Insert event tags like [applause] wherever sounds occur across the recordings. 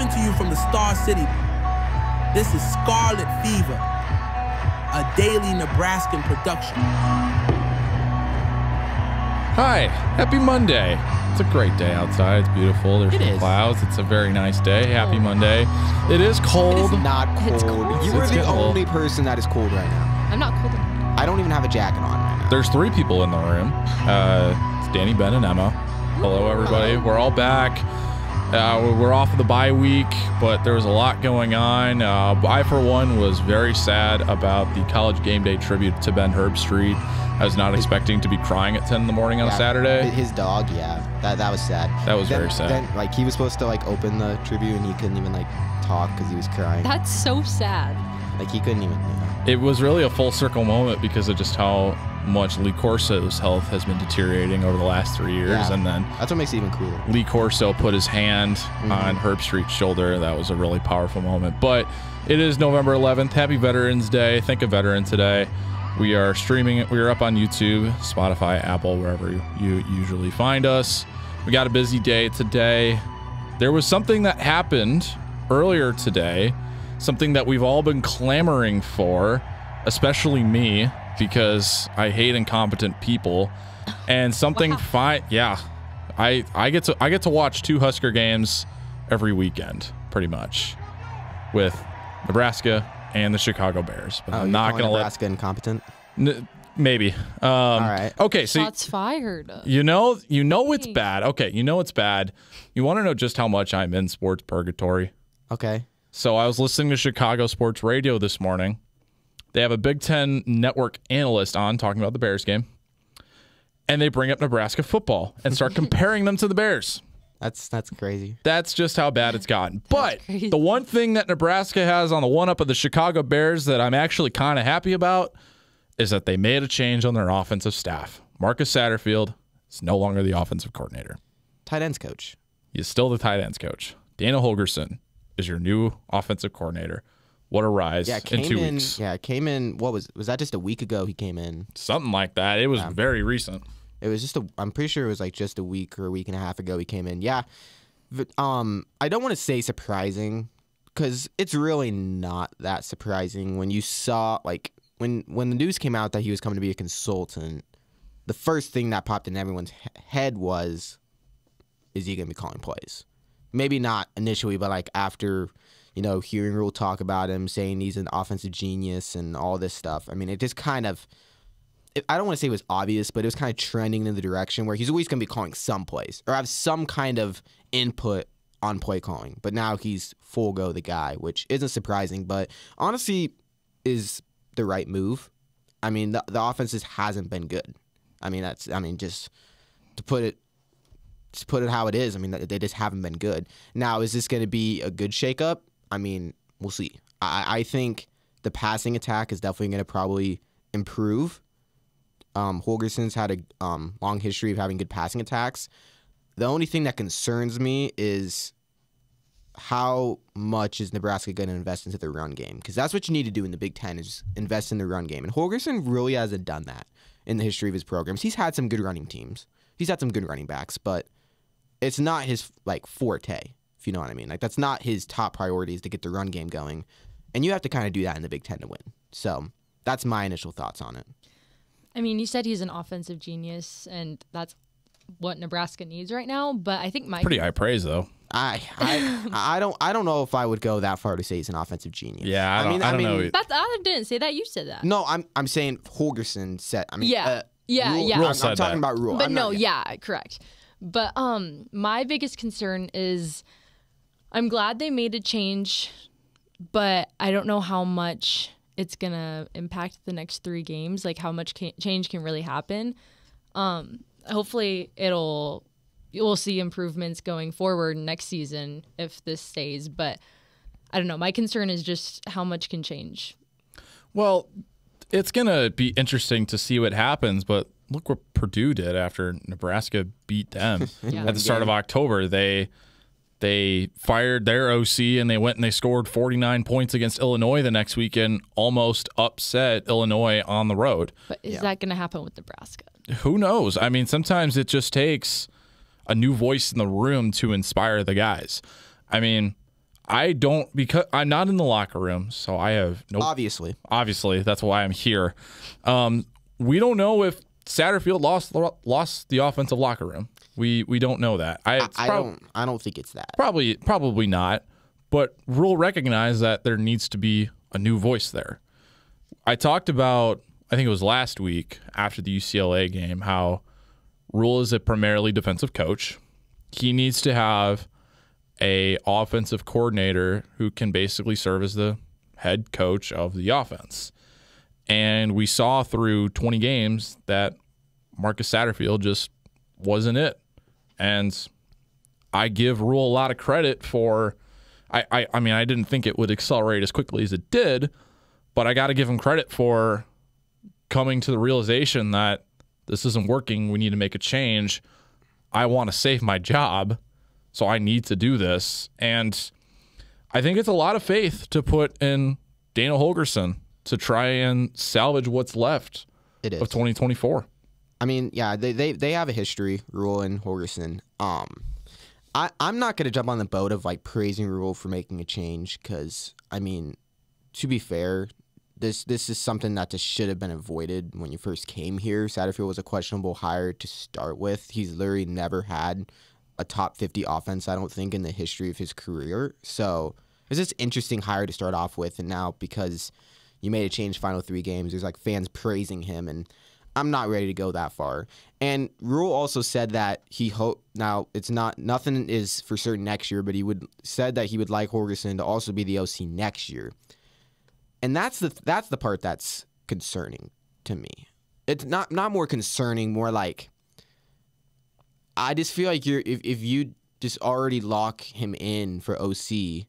Coming to you from the Star City, this is Scarlet Fever, a daily Nebraskan production. Hi, happy Monday. It's a great day outside. It's beautiful. There's It some is. clouds. It's a very nice day. Happy Monday. It is cold. It's not cold. It's cold. You are the getting a only person that is cold right now. I'm not cold. I don't even have a jacket on right now. There's three people in the room. Uh, it's Danny, Ben, and Emma. Hello, everybody. We're all back. Uh, we're off of the bye week, but there was a lot going on. Uh, I, for one, was very sad about the college game day tribute to Ben Herbstreit. I was not expecting to be crying at 10 in the morning on Yeah, Saturday. His dog, yeah, that that was sad. That was Then- very sad. Then, like he was supposed to like open the tribute and he couldn't even like talk because he was crying. That's so sad. like he couldn't even. Yeah. It was really a full circle moment because of just how much Lee Corso's health has been deteriorating over the last three years. Yeah. And then That's what makes it even cooler. Lee Corso put his hand Mm-hmm. on Herbstreit's shoulder. That was a really powerful moment. But it is November 11th. Happy Veterans Day. Think a veteran today. We are streaming it. We are up on YouTube, Spotify, Apple, wherever you, you usually find us. We got a busy day today. There was something that happened earlier today, something that we've all been clamoring for, especially me, because I hate incompetent people. And something fine, yeah. I I get to I get to watch two Husker games every weekend, pretty much, with Nebraska and the Chicago Bears. But Oh, I'm not gonna let Nebraska incompetent. n- maybe. Um, all right. Okay, so Shots fired. you know you know it's bad. Okay, you know it's bad. You want to know just how much I'm in sports purgatory. Okay. So I was listening to Chicago Sports Radio this morning. They have a Big Ten network analyst on talking about the Bears game. And they bring up Nebraska football and start [laughs] comparing them to the Bears. That's that's crazy. That's just how bad it's gotten. But crazy. the one thing that Nebraska has on the one up of the Chicago Bears that I'm actually kind of happy about is that they made a change on their offensive staff. Marcus Satterfield is no longer the offensive coordinator. Tight ends coach. He's still the tight ends coach. Dana Holgorsen is your new offensive coordinator. What a rise Yeah, in came two in. weeks. Yeah, came in. What was was that? Just a week ago he came in. Something like that. It was very recent. It was just a. I'm pretty sure it was like just a week or a week and a half ago he came in. Yeah. Um, I don't want to say surprising, because it's really not that surprising when you saw like when when the news came out that he was coming to be a consultant. The first thing that popped in everyone's head was, is he gonna be calling plays? Maybe not initially, but like after, you know, hearing Rhule talk about him, saying he's an offensive genius and all this stuff. I mean, it just kind of, I don't want to say it was obvious, but it was kind of trending in the direction where he's always going to be calling some plays or have some kind of input on play calling. But now he's full go the guy, which isn't surprising, but honestly is the right move. I mean, the, the offense just hasn't been good. I mean, that's I mean just to put it to put it how it is. I mean, they just haven't been good. Now, is this going to be a good shakeup? I mean, we'll see. I, I think the passing attack is definitely going to probably improve. Um, Holgorsen's had a um, long history of having good passing attacks. The only thing that concerns me is how much is Nebraska going to invest into the run game? Because that's what you need to do in the Big Ten is invest in the run game. And Holgorsen really hasn't done that in the history of his programs. He's had some good running teams. He's had some good running backs, but it's not his like forte, if you know what I mean. Like that's not his top priority is to get the run game going. And you have to kind of do that in the Big Ten to win. So that's my initial thoughts on it. I mean, you said he's an offensive genius, and that's what Nebraska needs right now. But I think my Pretty high praise though. I I [laughs] I don't I don't know if I would go that far to say he's an offensive genius. Yeah, I don't- I don't know. that's I didn't say that. You said that. No, I'm I'm saying Holgorsen said. I mean, Yeah. uh, Yeah, Rhule- yeah. I'm, Rhule I'm talking that. about Rhule. But I'm no, not- yeah, correct. But um, my biggest concern is, I'm glad they made a change, but I don't know how much it's gonna impact the next three games. Like how much ca- change can really happen. Um, hopefully it'll we'll see improvements going forward next season if this stays. But I don't know. My concern is just how much can change. Well, it's gonna be interesting to see what happens, but look what Purdue did after Nebraska beat them [laughs] Yeah. at the start of October. They they fired their OC and they went and they scored 49 points against Illinois the next weekend, almost upset Illinois on the road. But is that going to happen with Nebraska? Who knows? I mean, sometimes it just takes a new voice in the room to inspire the guys. I mean, I don't because I'm not in the locker room, so I have no. Obviously, Obviously, that's why I'm here. Um, we don't know if Satterfield lost lost the offensive locker room. We we don't know that. I, I prob- don't. I don't think it's that. probably probably not. But Rhule recognized that there needs to be a new voice there. I talked about I think it was last week after the UCLA game how Rhule is a primarily defensive coach. He needs to have a offensive coordinator who can basically serve as the head coach of the offense. And we saw through 20 games that Marcus Satterfield just wasn't it. And I give Rhule a lot of credit for I, I I mean I didn't think it would accelerate as quickly as it did, but I gotta give him credit for coming to the realization that this isn't working. We need to make a change. I want to save my job, so I need to do this. And I think it's a lot of faith to put in Dana Holgorsen to try and salvage what's left of 2024. I mean, yeah, they, they, they have a history, Rhule and Holgorsen. Um, I, I'm not going to jump on the boat of like praising Rhule for making a change because, I mean, to be fair, this this is something that just should have been avoided when you first came here. Satterfield was a questionable hire to start with. He's literally never had a top 50 offense, I don't think, in the history of his career. So it's just interesting hire to start off with. And now because you made a change final three games, there's like fans praising him and I'm not ready to go that far. And Rhule also said that he hope now it's not nothing is for certain next year, but he would said that he would like Holgorsen to also be the OC next year. And that's the that's the part that's concerning to me. It's not not more concerning, more like I just feel like you're if, if you just already lock him in for OC,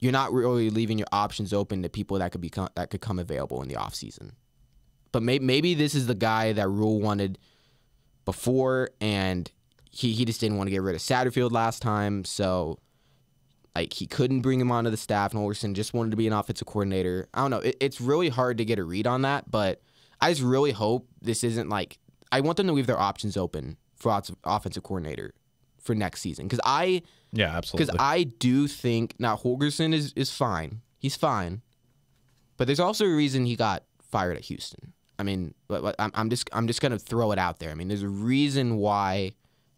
you're not really leaving your options open to people that could become that could come available in the offseason. But may, maybe this is the guy that Rhule wanted before, and he, he just didn't want to get rid of Satterfield last time, so like he couldn't bring him onto the staff. And Olson just wanted to be an offensive coordinator. I don't know. It, it's really hard to get a read on that, but I just really hope this isn't like I want them to leave their options open for offensive coordinator for next season because I Yeah, absolutely because. I do think now Holgorsen is is fine. He's fine, but there's also a reason he got fired at Houston. I mean, I'm, just I'm just gonna throw it out there. I mean, there's a reason why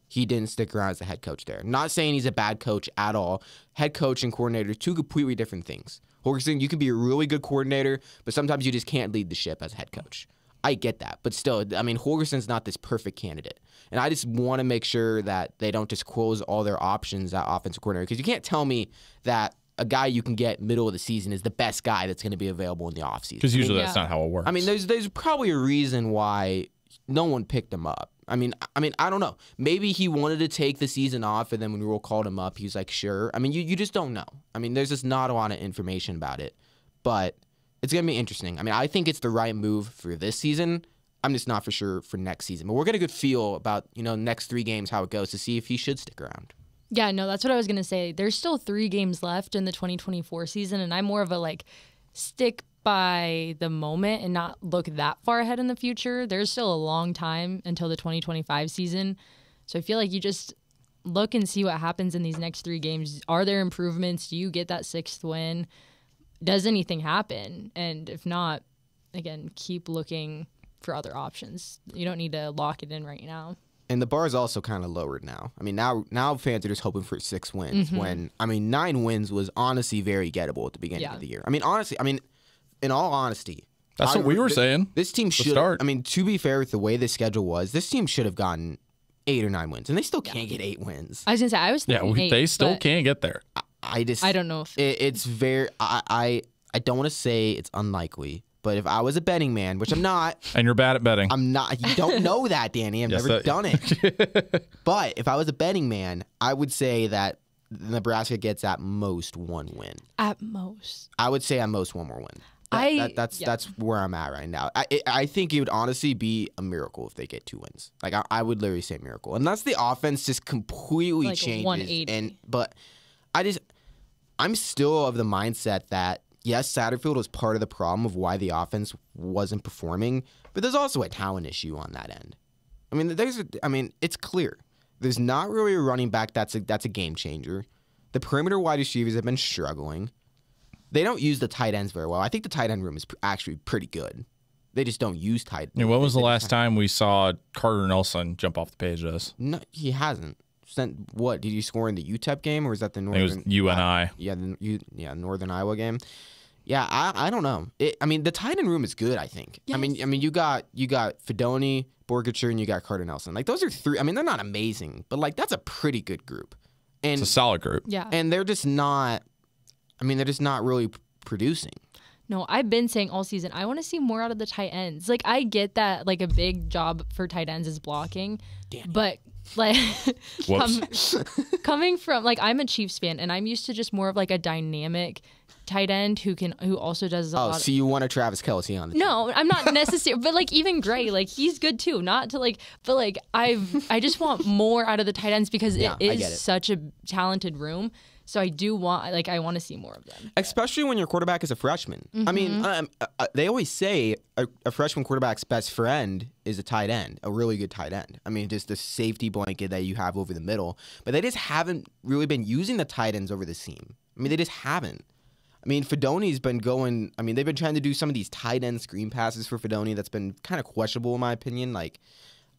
he didn't stick around as the head coach there. Not saying he's a bad coach at all. Head coach and coordinator, two completely different things. Holgorsen, you can be a really good coordinator, but sometimes you just can't lead the ship as a head coach. I get that, but still, I mean, Holgorsen's not this perfect candidate, and I just want to make sure that they don't just close all their options at offensive coordinator because you can't tell me that a guy you can get middle of the season is the best guy that's going to be available in the offseason. Because usually Yeah. that's not how it works. I mean, there's there's probably a reason why no one picked him up. I mean, I mean, I don't know. Maybe he wanted to take the season off, and then when Rhule called him up, he was like, "Sure." I mean, you, you just don't know. I mean, there's just not a lot of information about it, but it's gonna be interesting. I mean, I think it's the right move for this season. I'm just not for sure for next season, but we're gonna get a good feel about you know next three games how it goes to see if he should stick around. Yeah, no, that's what I was gonna say. There's still three games left in the 2024 season, and I'm more of a like stick by the moment and not look that far ahead in the future. There's still a long time until the 2025 season, so I feel like you just look and see what happens in these next three games. Are there improvements? Do you get that sixth win? Does anything happen? And if not, again, keep looking for other options. You don't need to lock it in right now. And the bar is also kind of lowered now. I mean, now now fans are just hoping for six wins. Mm-hmm. When I mean, nine wins was honestly very gettable at the beginning Yeah. of the year. I mean, honestly, I mean, in all honesty, That's I what we were th- saying. This team should. start. I mean, to be fair, with the way the schedule was, this team should have gotten eight or nine wins, and they still can't get eight wins. I was gonna say I was Yeah, thinking we, eight, they still can't get there. I just. I don't know if It, it's very. I I I don't want to say it's unlikely, but if I was a betting man, which I'm not, [laughs] And you're bad at betting. I'm not. You don't [laughs] know that, Danny. I've Yes, never that- done it. [laughs] but if I was a betting man, I would say that Nebraska gets at most one win. at most. I would say at most one more win. That- I- that- that's yeah. that's where I'm at right now. I I- I think it would honestly be a miracle if they get two wins. Like I, I would literally say miracle, unless the offense just completely Like changes. 180. And but I just I'm still of the mindset that yes, Satterfield was part of the problem of why the offense wasn't performing, but there's also a talent issue on that end. I mean, there's a, I mean, it's clear. There's not really a running back that's a that's a game changer. The perimeter wide receivers have been struggling. They don't use the tight ends very well. I think the tight end room is actually pretty good. They just don't use tight. Mean, when was the [laughs] last time we saw Carter Nelson jump off the page of this? No, he hasn't. Sent what? Did you score in the UTEP game or was that the I Northern? think it was you and Yeah, the, you, yeah, Northern Iowa game. Yeah, I, I don't know. It, I mean, the tight end room is good. I think. I mean, I mean, you got you got Fidone, Boerkircher, and you got Carter Nelson. Like those are three. I mean, they're not amazing, but like that's a pretty good group. And It's a solid group. Yeah. and they're just not. I mean, they're just not really p- producing. No, I've been saying all season, I want to see more out of the tight ends. Like, I get that, like, a big job for tight ends is blocking, but, like, [laughs] com- [laughs] coming from, like, I'm a Chiefs fan, and I'm used to just more of, like, a dynamic tight end who can, who also does a Oh, lot so you want a Travis Kelce on the team? no, I'm not [laughs] necessarily, but like even Gray, like he's good too. Not to like, but like I've, I just want more out of the tight ends because Yeah, it is it. such a talented room. So I do want, like, I want to see more of them. especially when your quarterback is a freshman. I mean, um, uh, uh, they always say a, a freshman quarterback's best friend is a tight end, a really good tight end. I mean, just the safety blanket that you have over the middle. But they just haven't really been using the tight ends over the seam. I mean, they just haven't. I mean, Fidone's been going. I mean, they've been trying to do some of these tight end screen passes for Fidone. That's been kind of questionable in my opinion. Like,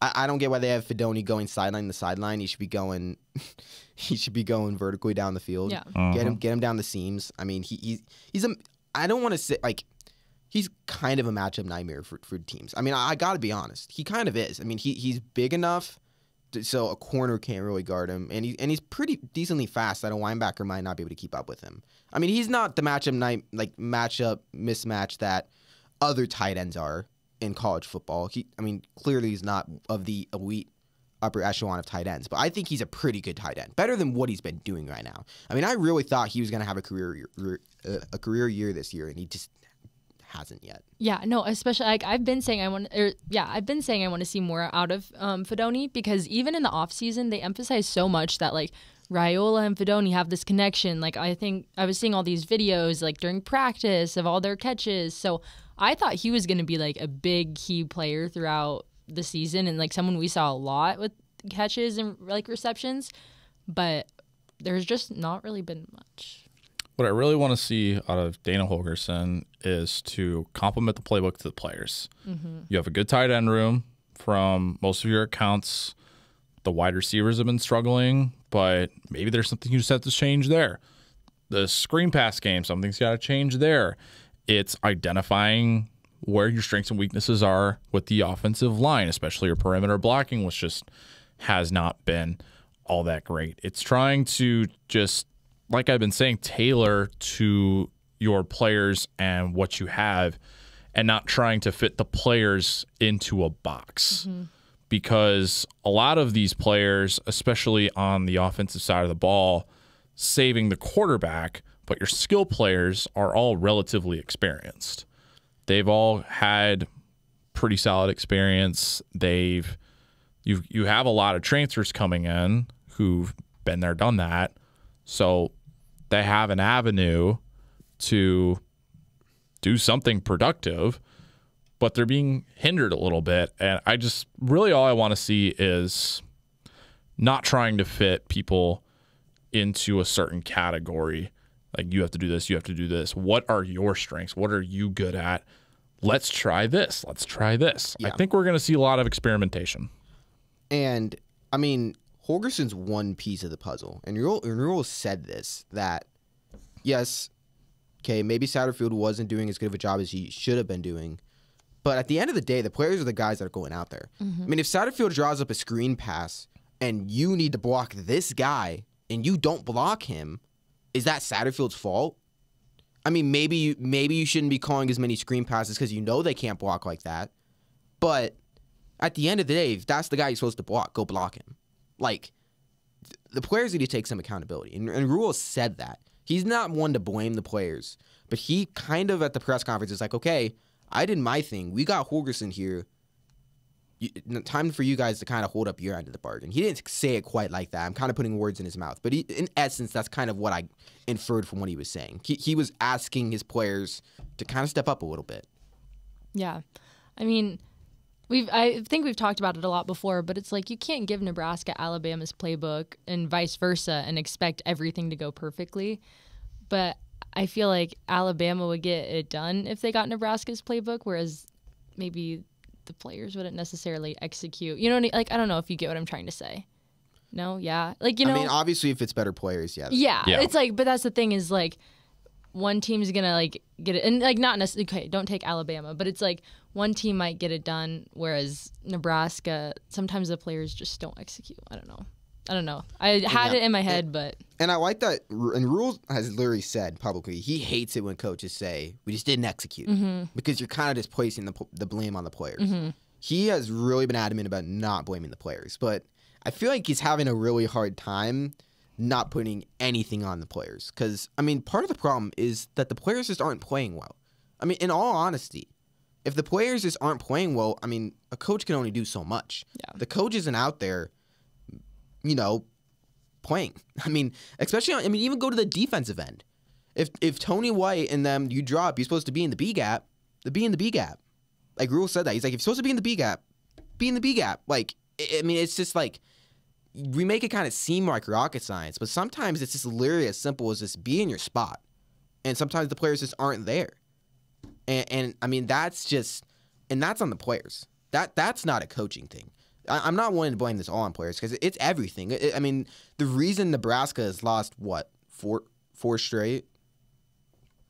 I, I don't get why they have Fidone going sideline to sideline. He should be going. [laughs] he should be going vertically down the field. Yeah. Get him, uh-huh. get him down the seams. I mean, he, he's he's a. I don't want to say like. He's kind of a matchup nightmare for, for teams. I mean, I, I got to be honest. He kind of is. I mean, he he's big enough to, so a corner can't really guard him, and he and he's pretty decently fast. That a linebacker might not be able to keep up with him. I mean, he's not the matchup night like matchup mismatch that other tight ends are in college football. He, I mean, clearly he's not of the elite upper echelon of tight ends, but I think he's a pretty good tight end, better than what he's been doing right now. I mean, I really thought he was going to have a career year, uh, a career year this year, and he just hasn't yet. Yeah, no, especially like I've been saying I want or yeah, I've been saying I want to see more out of um Fidone because even in the off season they emphasize so much that like Raiola and Fidone have this connection. Like I think I was seeing all these videos like during practice of all their catches. So I thought he was going to be like a big key player throughout the season and like someone we saw a lot with catches and like receptions, but there's just not really been much. What I really want to see out of Dana Holgorsen is to complement the playbook to the players. Mm-hmm. You have a good tight end room from most of your accounts. The wide receivers have been struggling, but maybe there's something you just have to change there. The screen pass game, something's got to change there. It's identifying where your strengths and weaknesses are with the offensive line, especially your perimeter blocking, which just has not been all that great. It's trying to just, like I've been saying, tailor to your players and what you have and not trying to fit the players into a box. Mm-hmm. Because a lot of these players, especially on the offensive side of the ball, saving the quarterback, but your skill players are all relatively experienced. They've all had pretty solid experience. They've you you have a lot of transfers coming in who've been there, done that. So they have an avenue to do something productive, but they're being hindered a little bit. And I just really all I want to see is not trying to fit people into a certain category. Like you have to do this, you have to do this. What are your strengths? What are you good at? Let's try this. Let's try this. I think we're going to see a lot of experimentation. And I mean, Holgorsen's one piece of the puzzle, and Rhule, and Rhule said this that yes, okay, maybe Satterfield wasn't doing as good of a job as he should have been doing, but at the end of the day, the players are the guys that are going out there. Mm-hmm. I mean, if Satterfield draws up a screen pass and you need to block this guy and you don't block him, is that Satterfield's fault? I mean, maybe you maybe you shouldn't be calling as many screen passes because you know they can't block like that, but at the end of the day, if that's the guy you're supposed to block, go block him. Like, the players need to take some accountability. And, and Rhule said that. He's not one to blame the players, but he kind of at the press conference is like, okay, I did my thing. We got Holgorsen here. You, time for you guys to kind of hold up your end of the bargain. He didn't say it quite like that. I'm kind of putting words in his mouth, but he, in essence, that's kind of what I inferred from what he was saying. He, he was asking his players to kind of step up a little bit. Yeah. I mean, We've I think we've talked about it a lot before, but it's like you can't give Nebraska Alabama's playbook and vice versa and expect everything to go perfectly. But I feel like Alabama would get it done if they got Nebraska's playbook, whereas maybe the players wouldn't necessarily execute. You know, what I mean? like I don't know if you get what I'm trying to say. No, yeah, like you know, I mean, obviously, if it's better players, yeah. yeah, Yeah. it's like, but that's the thing is like one team's gonna like get it, and like not necessarily. Okay, don't take Alabama, but it's like one team might get it done, whereas Nebraska sometimes the players just don't execute. I don't know. I don't know. I had Yeah. it in my head, but And I like that. And Rhule has literally said publicly he hates it when coaches say we just didn't execute mm-hmm. because you're kind of just placing the, the blame on the players. Mm-hmm. He has really been adamant about not blaming the players, but I feel like he's having a really hard time not putting anything on the players because I mean part of the problem is that the players just aren't playing well. I mean, in all honesty, if the players just aren't playing well, I mean, a coach can only do so much. Yeah. The coach isn't out there, you know, playing. [laughs] I mean, especially on, I mean, even go to the defensive end. If if Tony White and them you drop, you're supposed to be in the B gap. The B in the B gap. Like Rhule said that he's like, if you're supposed to be in the B gap, be in the B gap. Like, I mean, it's just like we make it kind of seem like rocket science, but sometimes it's just literally as simple as just be in your spot, and sometimes the players just aren't there. And, and I mean, that's just, and that's on the players. That that's not a coaching thing. I, I'm not wanting to blame this all on players because it's everything. I- I mean, the reason Nebraska has lost what four four straight,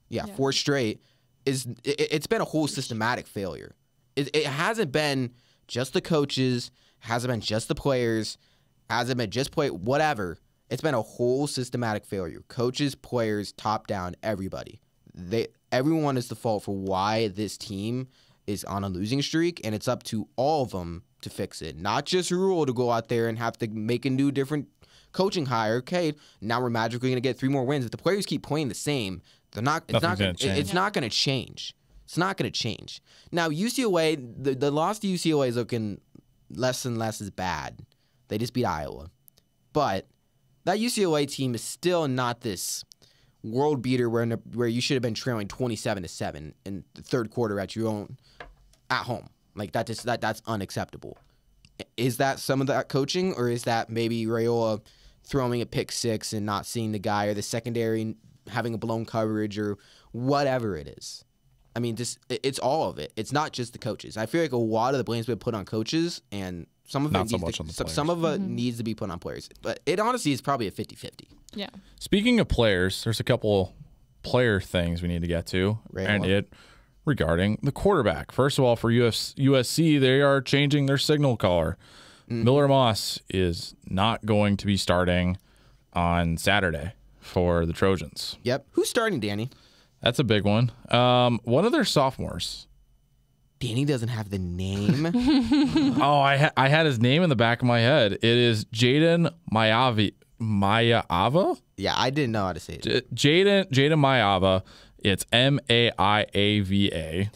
yeah, Yeah. four straight, is it, it's been a whole systematic failure. It, it hasn't been just the coaches, hasn't been just the players, hasn't been just play whatever. It's been a whole systematic failure. Coaches, players, top down, everybody. They everyone is the fault for why this team is on a losing streak, and it's up to all of them to fix it. Not just Rhule to go out there and have to make a new different coaching hire. Okay, now we're magically gonna get three more wins. If the players keep playing the same, they're not. It's Nothing's not gonna. It's not gonna change. It's not gonna change. Now UCLA, the the loss to UCLA is looking less and less as bad. They just beat Iowa, but that UCLA team is still not this world beater where where you should have been trailing twenty seven to seven in the third quarter at your own at home. Like that just that that's unacceptable. Is that some of that coaching, or is that maybe Raiola throwing a pick six and not seeing the guy, or the secondary having a blown coverage, or whatever it is? I mean, just it's all of it. It's not just the coaches. I feel like a lot of the blame's been put on coaches, and some of Not it so needs much to, on the some, players. some of it mm-hmm. needs to be put on players. But it honestly is probably a 50-50. yeah. Speaking of players, there's a couple player things we need to get to, Right and on. it regarding the quarterback. First of all, for US, USC, they are changing their signal caller. Mm-hmm. Miller Moss is not going to be starting on Saturday for the Trojans. Yep. Who's starting, Danny? That's a big one. Um, one of their sophomores. Danny doesn't have the name. [laughs] [laughs] oh, I ha- I had his name in the back of my head. It is Jayden Mayavi Maiava. yeah, I didn't know how to say it. J- Jayden Jayden Maiava. It's M A I A V A.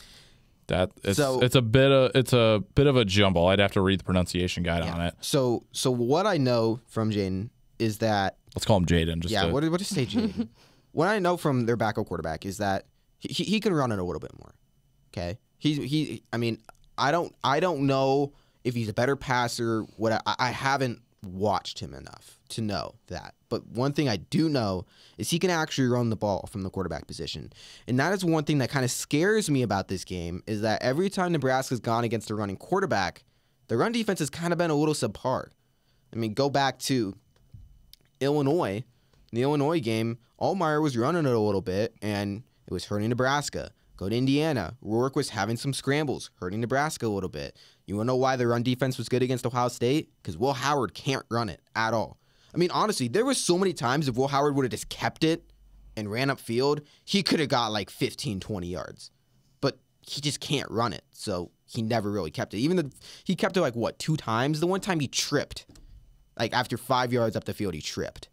That it's So- it's a bit of it's a bit of a jumble. I'd have to read the pronunciation guide on it. So, so what I know from Jayden is that Let's call him Jayden. Just yeah. to- What did what did say [laughs] Jayden? what I know from their backup quarterback is that he, he, he can run it a little bit more. Okay. He's he. I mean, I don't I don't know if he's a better passer. What I, I haven't watched him enough to know that. But one thing I do know is he can actually run the ball from the quarterback position, and that is one thing that kind of scares me about this game. Is that every time Nebraska's gone against a running quarterback, the run defense has kind of been a little subpar. I mean, go back to Illinois. In the Illinois game, Altmyer was running it a little bit, and it was hurting Nebraska. Go to Indiana. Rourke was having some scrambles, hurting Nebraska a little bit. You want to know why the run defense was good against Ohio State? Because Will Howard can't run it at all. I mean, honestly, there was so many times if Will Howard would have just kept it and ran upfield, he could have got like 15, 20 yards. But he just can't run it, so he never really kept it. Even the he kept it like what two times? The one time he tripped, like after five yards up the field, he tripped.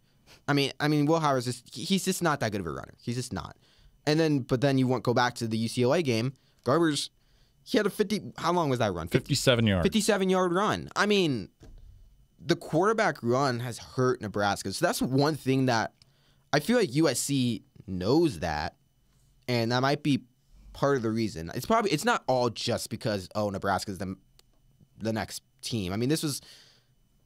I mean, I mean, Will Howard's just he's just not that good of a runner. He's just not. And then, but then you want go back to the UCLA game. Garbers, he had a fifty. How long was that run? 50, 57 yards. 57 yard run. I mean, the quarterback run has hurt Nebraska. So that's one thing that I feel like USC knows that, and that might be part of the reason. It's probably it's not all just because oh Nebraska's the the next team. I mean, this was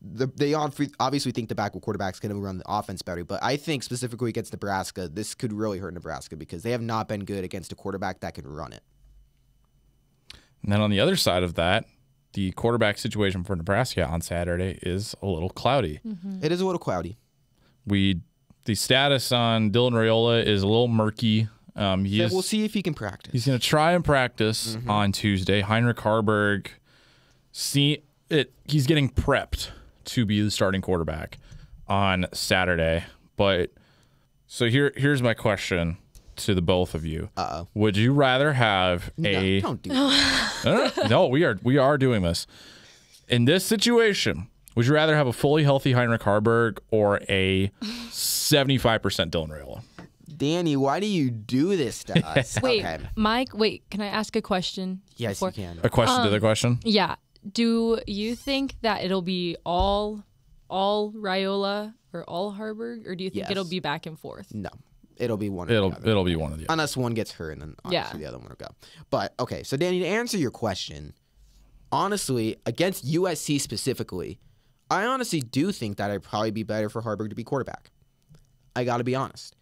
the, they obvi- obviously think the backup quarterback's going to run the offense better, but I think specifically against Nebraska, this could really hurt Nebraska because they have not been good against a quarterback that can run it. And then on the other side of that, the quarterback situation for Nebraska on Saturday is a little cloudy. It is a little cloudy. We the status on Dylan Raiola is a little murky. Um, he Yeah, is, we'll see if he can practice. He's going to try and practice Mm-hmm. on Tuesday. Heinrich Haarberg, see it. He's getting prepped to be the starting quarterback on Saturday. But so here, here's my question to the both of you. Uh-oh. Would you rather have a no, don't do that. no, [laughs] no, no, we are we are doing this. In this situation, would you rather have a fully healthy Heinrich Haarberg or a 75% Dylan Raiola? Danny, why do you do this to [laughs] us? Wait, Okay. Mike. Wait, can I ask a question? Yes, before- you can. A question to um, the question? Yeah. Do you think that it'll be all all Raiola or all Haarberg, or do you think Yes. it'll be back and forth? No, it'll be one. It'll the other. it'll be one of the unless one gets hurt and then obviously Yeah. the other one will go. But okay, so Danny, to answer your question, honestly, against USC specifically, I honestly do think that it'd probably be better for Haarberg to be quarterback. I got to be honest.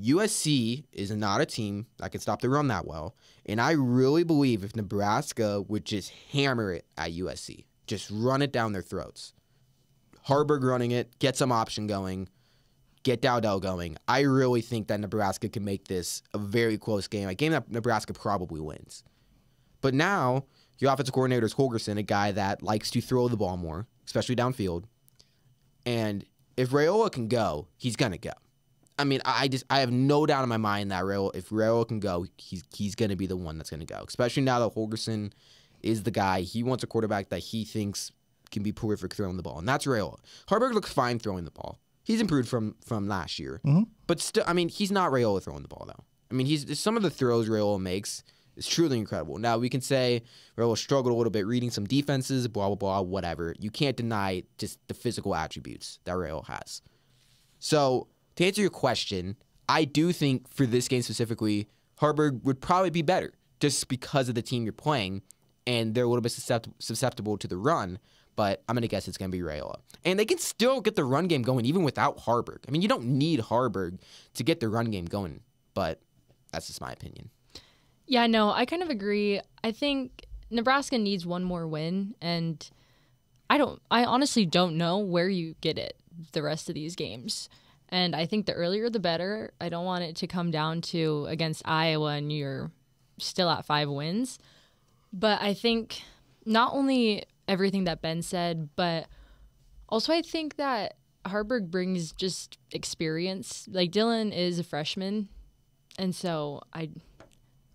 USC is not a team that can stop the run that well, and I really believe if Nebraska would just hammer it at USC, just run it down their throats. Haarberg running it, get some option going, get Dowdell going. I really think that Nebraska can make this a very close game, a game that Nebraska probably wins. But now your offensive coordinator is Holgorsen, a guy that likes to throw the ball more, especially downfield. And if Raiola can go, he's gonna go. I mean, I just I have no doubt in my mind that Raiola, if Raiola can go, he's he's gonna be the one that's gonna go. Especially now that Holgorsen is the guy. He wants a quarterback that he thinks can be prolific throwing the ball, and that's Raiola. Haarberg looks fine throwing the ball. He's improved from from last year, mm-hmm. but still, I mean, he's not Raiola throwing the ball though. I mean, he's some of the throws Raiola makes is truly incredible. Now we can say Raiola struggled a little bit reading some defenses, blah blah blah, whatever. You can't deny just the physical attributes that Raiola has. So to answer your question, I do think for this game specifically, Haarberg would probably be better just because of the team you're playing, and they're a little bit suscept- susceptible to the run. But I'm gonna guess it's gonna be Raiola, and they can still get the run game going even without Haarberg. I mean, you don't need Haarberg to get the run game going, but that's just my opinion. Yeah, no, I kind of agree. I think Nebraska needs one more win, and I don't. I honestly don't know where you get it the rest of these games. And I think the earlier the better. I don't want it to come down to against Iowa and you're still at five wins. But I think not only everything that Ben said, but also I think that Haarberg brings just experience. Like Dylan is a freshman, and so I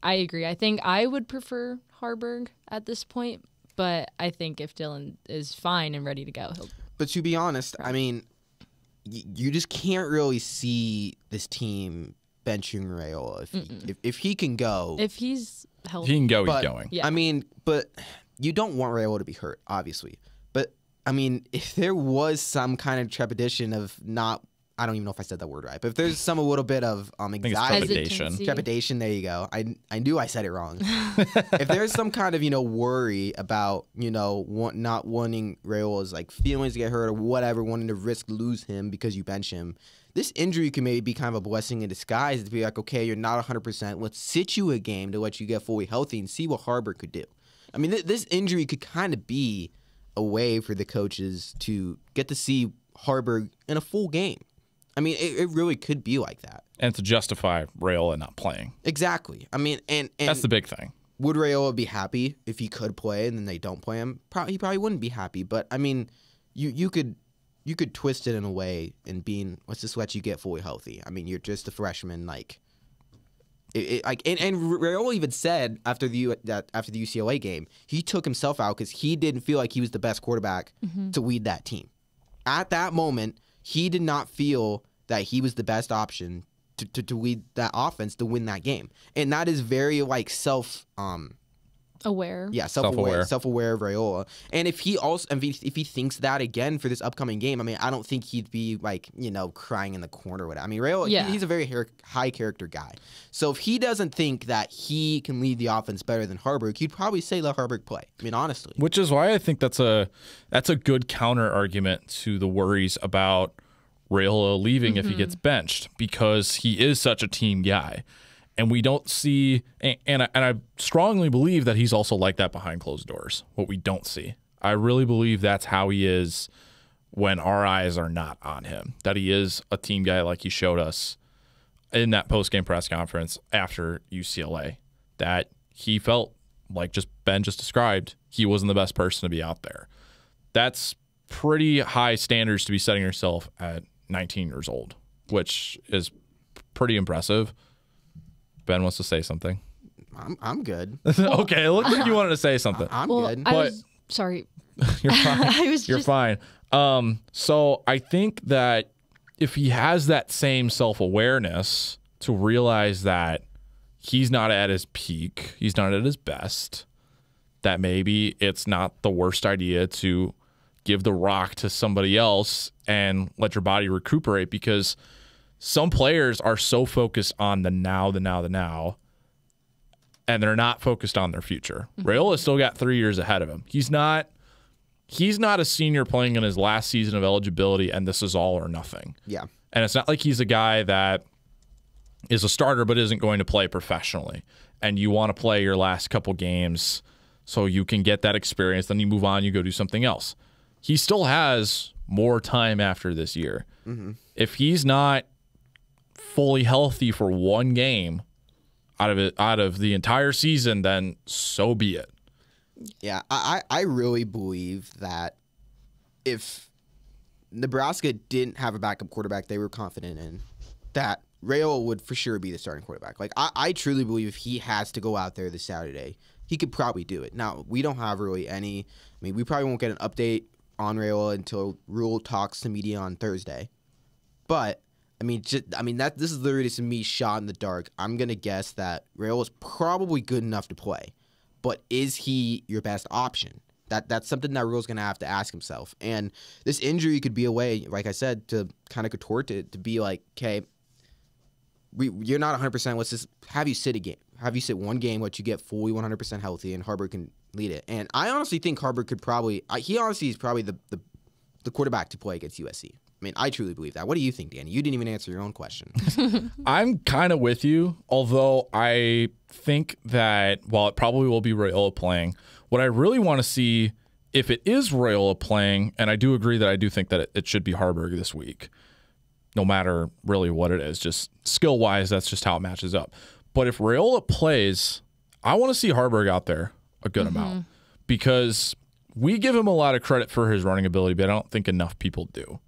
I agree. I think I would prefer Haarberg at this point, but I think if Dylan is fine and ready to go, he'll But to be honest, I mean, y- you just can't really see this team benching Raiola if he, if, if he can go. if he's healthy, He can go. but he's going. Yeah. I mean, but you don't want Raiola to be hurt, obviously. But I mean, if there was some kind of trepidation of not, I don't even know if I said that word right, but if there's some a little bit of um anxiety, trepidation. Trepidation, there you go. I I knew I said it wrong. [laughs] if there's some kind of you know worry about you know want, not wanting Raiola's like feelings to get hurt or whatever, wanting to risk lose him because you bench him, this injury can maybe be kind of a blessing in disguise to be like, okay, you're not 100. percent Let's sit you a game to let you get fully healthy and see what Haarberg could do. I mean, th- this injury could kind of be a way for the coaches to get to see Haarberg in a full game. I mean, it, it really could be like that. And to justify Raiola not playing. Exactly. I mean, and, and That's the big thing. would Raiola be happy if he could play and then they don't play him? Probably he probably wouldn't be happy. But I mean, you you could you could twist it in a way and being let's just let you get fully healthy. I mean, you're just a freshman, like. It, it, like and, and Raiola even said after the U, that after the UCLA game, he took himself out because he didn't feel like he was the best quarterback to lead that team. At that moment, he did not feel that he was the best option to, to, to lead that offense to win that game. And that is very like self um Aware. Yeah, self-aware, Self-aware. self-aware of Raiola. And if he also, if he, if he thinks that again for this upcoming game, I mean, I don't think he'd be like, you know, crying in the corner. Or whatever. I mean, Raiola, he- he's a very her- high character guy. So if he doesn't think that he can lead the offense better than Haarberg, he'd probably say let Haarberg play. I mean, honestly. Which is why I think that's a that's a good counter argument to the worries about Raiola leaving if he mm-hmm. gets benched because he is such a team guy. And we don't see and and I, and I strongly believe that he's also like that behind closed doors. What we don't see. I really believe that's how he is when our eyes are not on him. That he is a team guy like he showed us in that post game press conference after UCLA. That he felt like just Ben just described, he wasn't the best person to be out there. That's pretty high standards to be setting yourself at 19 years old, which is pretty impressive. Ben wants to say something. I'm, I'm good. [laughs] okay, it looked like you wanted to say something. I'm Well, good. I But- was sorry. [laughs] You're [laughs] fine. I was You're just fine. Um, so I think that if he has that same self awareness to realize that he's not at his peak, he's not at his best, that maybe it's not the worst idea to give the rock to somebody else and let your body recuperate because some players are so focused on the now, the now, the now, and they're not focused on their future. Mm-hmm. Raiola's still got three years ahead of him. He's not he's not a senior playing in his last season of eligibility and this is all or nothing. yeah. And it's not like he's a guy that is a starter but isn't going to play professionally. And you want to play your last couple games so you can get that experience. Then you move on, you go do something else. He still has more time after this year. Mm-hmm. If he's not fully healthy for one game out of it out of the entire season, then so be it. Yeah, I, I really believe that if Nebraska didn't have a backup quarterback they were confident in, that Raiola would for sure be the starting quarterback. Like I, I truly believe if he has to go out there this Saturday, he could probably do it. Now we don't have really any. I mean, we probably won't get an update on Raiola until Rhule talks to media on Thursday. But I mean, just I mean that this is literally just me shot in the dark. I'm gonna guess that Raiola is probably good enough to play, but is he your best option? That that's something that Rhule's gonna have to ask himself. And this injury could be a way, like I said, to kind of contort it to be like, okay, we you're not 100. percent Let's just have you sit a game, have you sit one game, let you get fully 100 percent healthy, and Haarberg can lead it. And I honestly think Haarberg could probably, he honestly is probably the, the the quarterback to play against USC. I mean, I truly believe that. What do you think, Danny? You didn't even answer your own question. [laughs] [laughs] I'm kind of with you, although I think that while it probably will be Raiola playing, what I really want to see if it is Raiola playing, and I do agree that I do think that it, it should be Haarberg this week, no matter really what it is, just skill wise, that's just how it matches up. But if Raiola plays, I want to see Haarberg out there a good mm-hmm. amount because we give him a lot of credit for his running ability, but I don't think enough people do.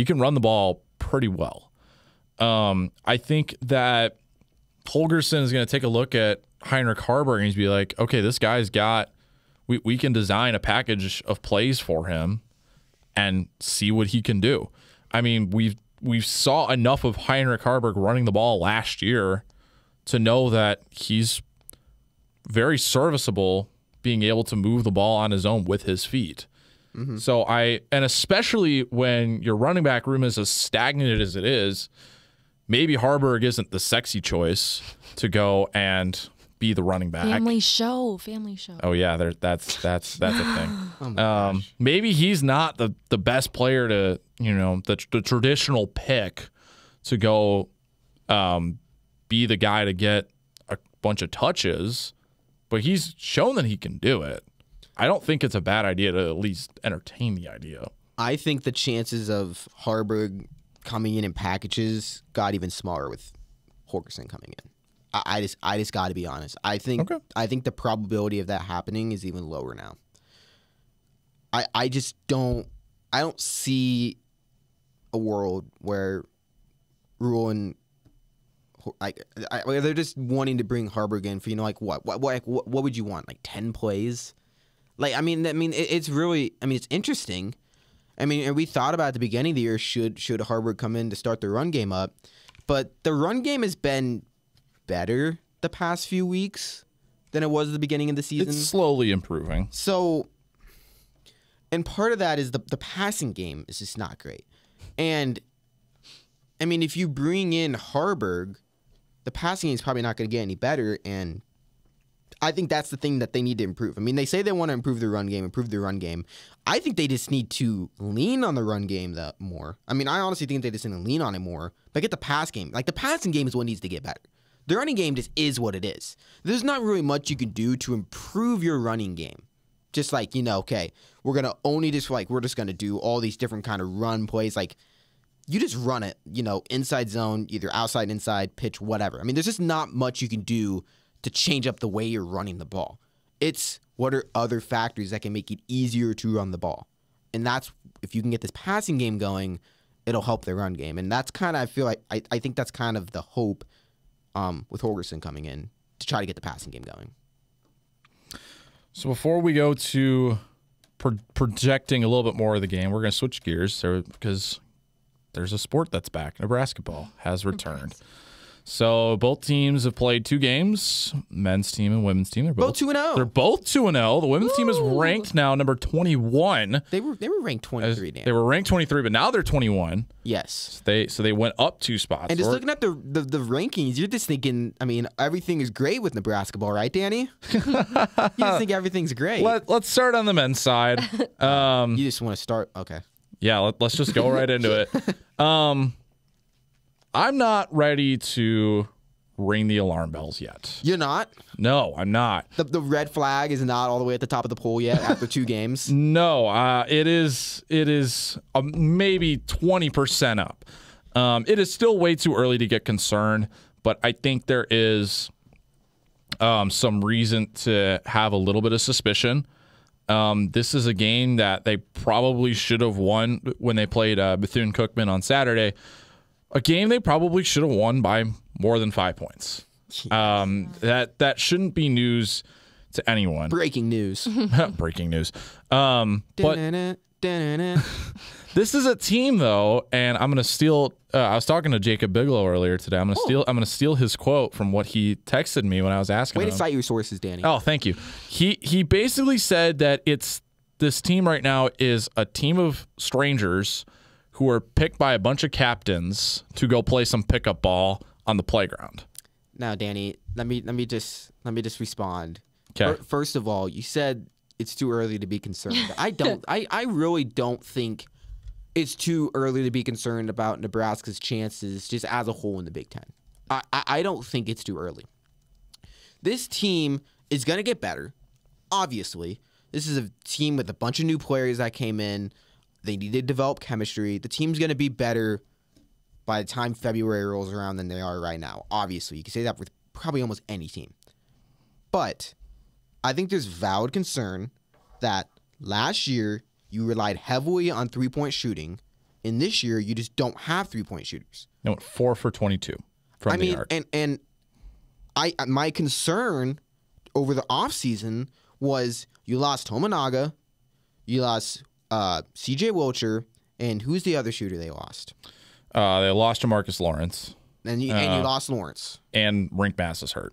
He can run the ball pretty well. Um, I think that Holgorsen is going to take a look at Heinrich Haarberg and he's be like, okay, this guy's got, we, we can design a package of plays for him and see what he can do. I mean, we've we saw enough of Heinrich Haarberg running the ball last year to know that he's very serviceable being able to move the ball on his own with his feet. So I and especially when your running back room is as stagnant as it is, maybe Haarberg isn't the sexy choice to go and be the running back. Family show. Family show. Oh yeah, there, that's that's that's a thing. [gasps] um, maybe he's not the the best player to you know the, the traditional pick to go um, be the guy to get a bunch of touches, but he's shown that he can do it. I don't think it's a bad idea to at least entertain the idea. I think the chances of Haarberg coming in in packages got even smaller with Holgorsen coming in. I, I just, I just got to be honest. I think, Okay. I think the probability of that happening is even lower now. I, I just don't, I don't see a world where Rhule and like I, I- they're just wanting to bring Haarberg in for you know like what what what what, what would you want like ten plays? Like I mean I mean it, it's really I mean it's interesting. I mean and we thought about at the beginning of the year should should Haarberg come in to start the run game up, but the run game has been better the past few weeks. than it was at the beginning of the season. It's slowly improving. So, and part of that is the the passing game is just not great. And I mean, if you bring in Haarberg, the passing game is probably not going to get any better. And I think that's the thing that they need to improve. I mean, they say they want to improve their run game, improve their run game. I think they just need to lean on the run game that more. I mean, I honestly think they just need to lean on it more. But get the pass game. Like the passing game is what needs to get better. The running game just is what it is. There's not really much you can do to improve your running game. Just like, you know, okay, we're gonna only just like we're just gonna do all these different kind of run plays. Like you just run it, you know, inside zone, either outside, inside, pitch, whatever. I mean, there's just not much you can do to change up the way you're running the ball. It's what are other factors that can make it easier to run the ball. And that's if you can get this passing game going, it'll help their run game. And that's kind of I feel like I, I think that's kind of the hope um, with Holgorsen coming in to try to get the passing game going. So before we go to pro- projecting a little bit more of the game, we're going to switch gears so, because there's a sport that's back. Nebraska ball has returned. So both teams have played two games, men's team and women's team. They're both, Both 2 and oh. They're both 2 and 0. The women's team is ranked now number 21. They were they were ranked 23, They were ranked 23, but now they're 21. yes. They so they went up two spots. And just Or- looking at the, the the rankings, you're just thinking. I mean, everything is great with Nebraska ball, right, Danny? [laughs] you just think everything's great. Let, let's start on the men's side. [laughs] Um, you just want to start. Okay. yeah, let, let's just go right into it. [laughs] Um, I'm not ready to ring the alarm bells yet. You're not. No, I'm not. The, the red flag is not all the way at the top of the poll yet after two games. [laughs] No, uh, it is. It is um, maybe twenty percent up. Um, it is still way too early to get concerned, but I think there is um, some reason to have a little bit of suspicion. Um, this is a game that they probably should have won when they played uh, Bethune Cookman on Saturday. A game they probably should have won by more than five points. Um, that that shouldn't be news to anyone. Breaking news. [laughs] Breaking news. Um, but [laughs] this is a team though, and I'm gonna steal. Uh, I was talking to Jacob Bigelow earlier today. I'm gonna steal. I'm gonna steal his quote from what he texted me when I was asking Way to cite your sources, Danny. Oh, thank you. He he basically said that it's this team right now is a team of strangers who are picked by a bunch of captains to go play some pickup ball on the playground. Now, Danny, let me let me just let me just respond. 'Kay. Fir- First of all, you said it's too early to be concerned. I don't. I I really don't think it's too early to be concerned about Nebraska's chances just as a whole in the Big Ten. I I, I don't think it's too early. This team is gonna get better. Obviously, this is a team with a bunch of new players that came in. They need to develop chemistry. The team's gonna be better by the time February rolls around than they are right now. Obviously, you can say that with probably almost any team. But I think there's valid concern that last year you relied heavily on three point shooting, and this year you just don't have three point shooters. No, four for 22 from I the mean, arc. and and I my concern over the offseason was you lost Tominaga, you lost uh, C.J. Wilcher, and who's the other shooter they lost? Uh, they lost to Marcus Lawrence, And you, and Uh, you lost Lawrence. and Rienk Mast is hurt.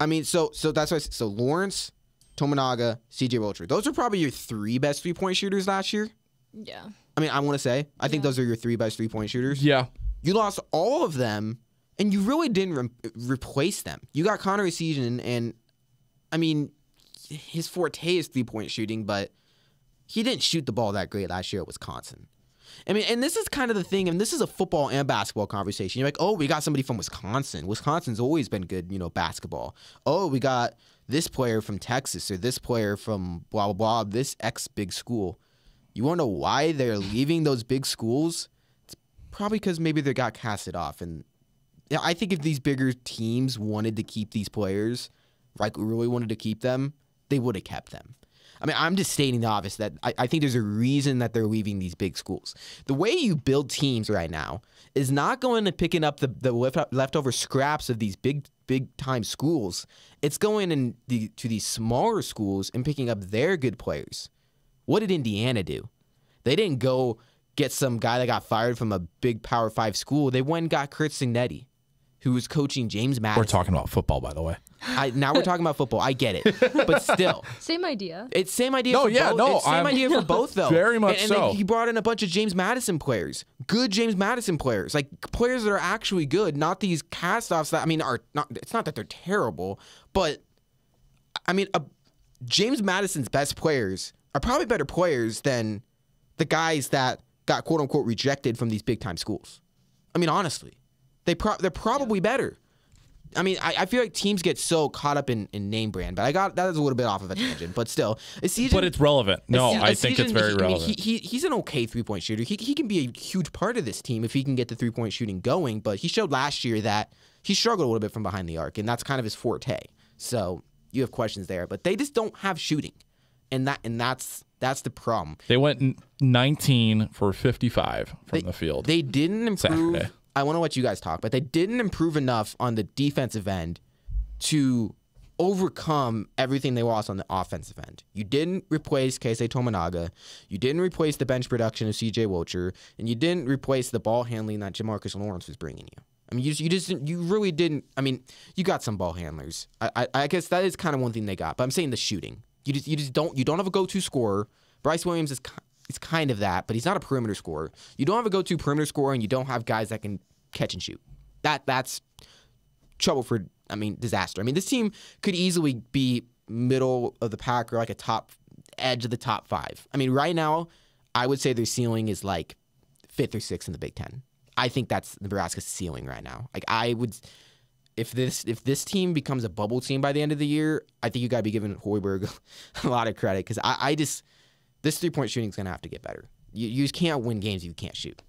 I mean, so so that's why. I s- So Lawrence, Tominaga, C.J. Wilcher. Those are probably your three best three point shooters last year. Yeah. I mean, I want to say I think those are your three best three point shooters. Yeah, You lost all of them, and you really didn't re- replace them. You got Connor Essegian, and I mean, his forte is three point shooting, but he didn't shoot the ball that great last year at Wisconsin. I mean, and this is kind of the thing, and this is a football and basketball conversation. You're like, oh, we got somebody from Wisconsin. Wisconsin's always been good, you know, basketball. Oh, we got this player from Texas or this player from blah blah blah, this ex big school. You want to know why they're leaving those big schools? It's probably because maybe they got casted off. And I think if these bigger teams wanted to keep these players, like really wanted to keep them, they would have kept them. I mean, I'm just stating the obvious that I, I think there's a reason that they're leaving these big schools. The way you build teams right now is not going to picking up the, the left, leftover scraps of these big big time schools. It's going in the, to these smaller schools and picking up their good players. What did Indiana do? They didn't go get some guy that got fired from a big Power Five school. They went and got Curt Cignetti, who was coaching James Madison. we're talking about football, by the way. I now we're talking about football. I get it, but still, [laughs] Same idea. it's same idea. No, for yeah, both. no, it's same I'm- idea for both though. Very much and, and so. He brought in a bunch of James Madison players, good James Madison players, like players that are actually good, not these cast-offs that I mean are not. It's not that they're terrible, but I mean, uh, James Madison's best players are probably better players than the guys that got quote unquote rejected from these big time schools. I mean, honestly, they pro- they're probably better. I mean, I, I feel like teams get so caught up in, in name brand, but I got that is a little bit off of a tangent, but still, a. But it's relevant. No, I think it's very he, I mean, relevant. he, he, he's an okay three point shooter. He, he can be a huge part of this team if he can get the three point shooting going. But he showed last year that he struggled a little bit from behind the arc, and that's kind of his forte. So you have questions there, but they just don't have shooting, and that and that's that's the problem. they went 19 for 55 from They- the field. They didn't improve. Saturday. I want to let you guys talk, but they didn't improve enough on the defensive end to overcome everything they lost on the offensive end. You didn't replace Keisei Tominaga. You didn't replace the bench production of CJ Wilcher, and you didn't replace the ball handling that Jamarques Lawrence was bringing you. I mean, you just, you just you really didn't. I mean, you got some ball handlers. I, I, I guess that is kind of one thing they got. But I'm saying the shooting. You just you just don't you don't have a go-to scorer. Bryce Williams is is kind of that, but he's not a perimeter scorer. You don't have a go-to perimeter scorer, and you don't have guys that can catch and shoot. That that's trouble for I mean disaster. I mean this team could easily be middle of the pack or like a top edge of the top five. I mean right now I would say their ceiling is like fifth or sixth in the Big Ten. I think that's Nebraska's ceiling right now. Like I would if this if this team becomes a bubble team by the end of the year, I think you got to be giving Hoiberg [laughs] a lot of credit because I, I just this three point shooting is gonna have to get better. You, you just can't win games if you can't shoot.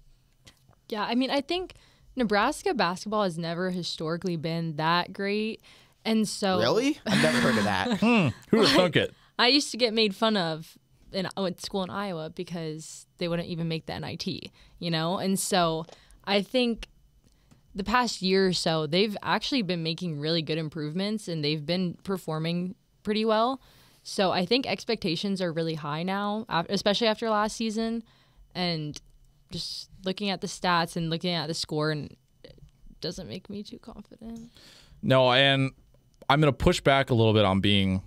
Yeah, I mean, I think Nebraska basketball has never historically been that great. And so Really? I've never heard of that. [laughs] Hmm, who would thunk it? I used to get made fun of in I went to school in Iowa because they wouldn't even make the NIT, you know? And so I think the past year or so, they've actually been making really good improvements and they've been performing pretty well. So I think expectations are really high now, especially after last season. And just looking at the stats and looking at the score and it doesn't make me too confident. No, and I'm going to push back a little bit on being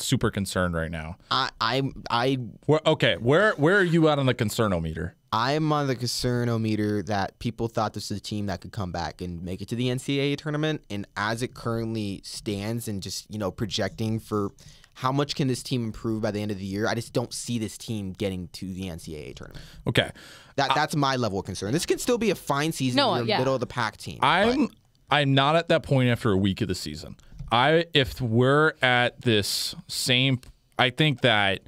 super concerned right now. I I I Where, okay, where where are you at on the concernometer? I'm on the concernometer that people thought this was a team that could come back and make it to the NCAA tournament, and as it currently stands, and just you know projecting for how much can this team improve by the end of the year, I just don't see this team getting to the NCAA tournament. Okay, That that's my level of concern. This can still be a fine season. No, You're yeah. middle of the pack team. I'm I'm not at that point after a week of the season. I if we're at this same, I think that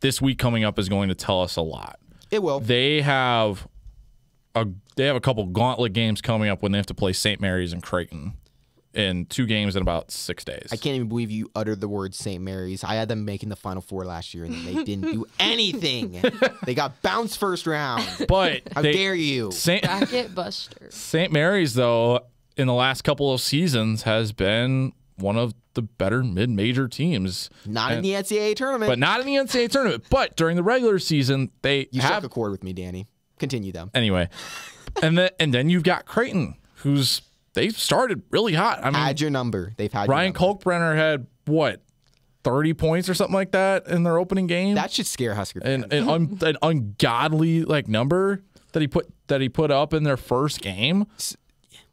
this week coming up is going to tell us a lot. it will. They have a they have a couple gauntlet games coming up when they have to play St. Mary's and Creighton in two games in about six days. I can't even believe you uttered the word St. Mary's. I had them making the Final Four last year, and they didn't do [laughs] anything. they got bounced first round. But [laughs] How they, dare you? St. Bracket buster. St. Mary's, though, in the last couple of seasons, has been one of the better mid-major teams, Not in the NCAA tournament. but not in the NCAA tournament. But during the regular season, they you struck have a chord with me, Danny. Continue them. anyway. And then and then you've got Creighton, who's they started really hot. I mean, Had your number. They've had your Ryan. Kalkbrenner had what thirty points or something like that in their opening game, That should scare Husker fans. and an, un, [laughs] an ungodly like number that he put that he put up in their first game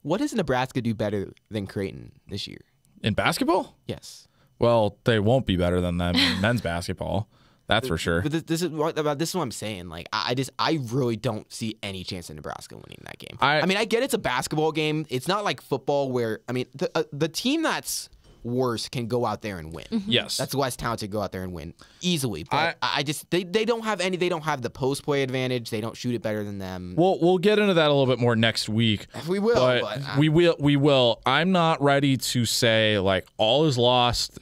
what does Nebraska do better than Creighton this year? in basketball. Yes. Well, they won't be better than them in [laughs] men's basketball. That's for sure. But this, this is what about this is what I'm saying. Like I, I just I really don't see any chance of Nebraska winning that game. I- I, mean I get it's a basketball game. It's not like football where I mean the uh, the team that's worse can go out there and win. Yes. That's the less talented go out there and win easily. But I- I, I just they, they don't have any they don't have the post play advantage. They don't shoot it better than them. We'll we'll get into that a little bit more next week. we will, but, but, uh, we will we will. I'm not ready to say like all is lost.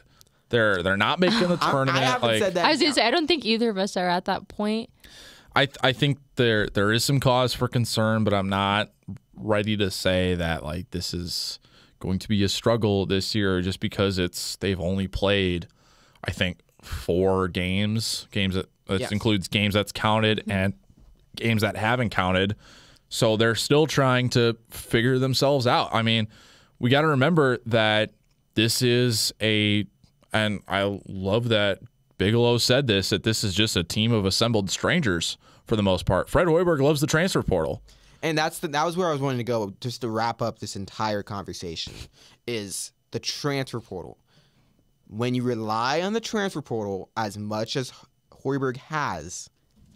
They're they're not making the tournament. [sighs] I haven't like, said that. I was gonna say I don't think either of us are at that point. I I think there there is some cause for concern, but I'm not ready to say that like this is going to be a struggle this year just because it's they've only played I think four games, games that that Yes. includes games that's counted mm-hmm. and games that haven't counted. So they're still trying to figure themselves out. I mean, we got to remember that this is a, and I love that Bigelow said this that this is just a team of assembled strangers for the most part. Fred Hoiberg loves the transfer portal. And that's the, that was where I was wanting to go just to wrap up this entire conversation is the transfer portal. When you rely on the transfer portal as much as Hoiberg has,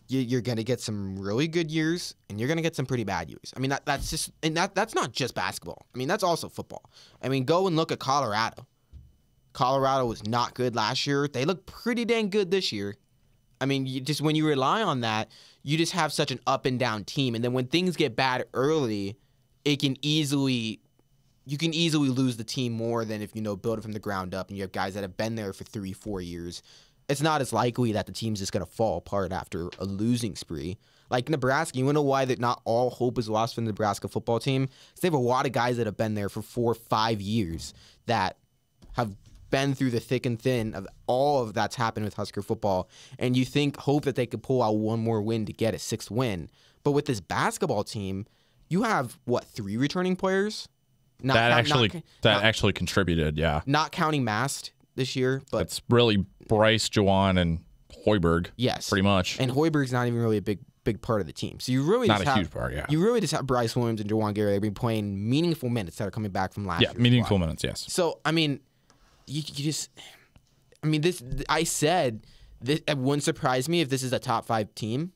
you, you're going to get some really good years and you're going to get some pretty bad years. I mean, that, that's just, and that, that's not just basketball. I mean, that's also football. I mean, go and look at Colorado. Colorado was not good last year. They look pretty dang good this year. I mean, you just when you rely on that, you just have such an up and down team, and then when things get bad early, it can easily you can easily lose the team more than if you know build it from the ground up and you have guys that have been there for three, four years. It's not as likely that the team's just gonna fall apart after a losing spree. Like Nebraska, you wanna know why that not all hope is lost for the Nebraska football team? they have a lot of guys that have been there for four, five years that have been through the thick and thin of all of that's happened with Husker football, and you think hope that they could pull out one more win to get a sixth win. But with this basketball team, you have what three returning players? Not, that not- actually not, that actually contributed. Yeah, not counting Mast this year, but it's really Bryce, Juwan, and Hoiberg. yes, pretty much. And Hoiberg's not even really a big big part of the team. So you really Not just a have, huge part, yeah. You really just have Bryce Williams and Juwan Gary. They've been playing meaningful minutes that are coming back from last yeah, year's meaningful minutes. Yes. So I mean, you, you just, I mean, this. I said this. It wouldn't surprise me if this is a top five team.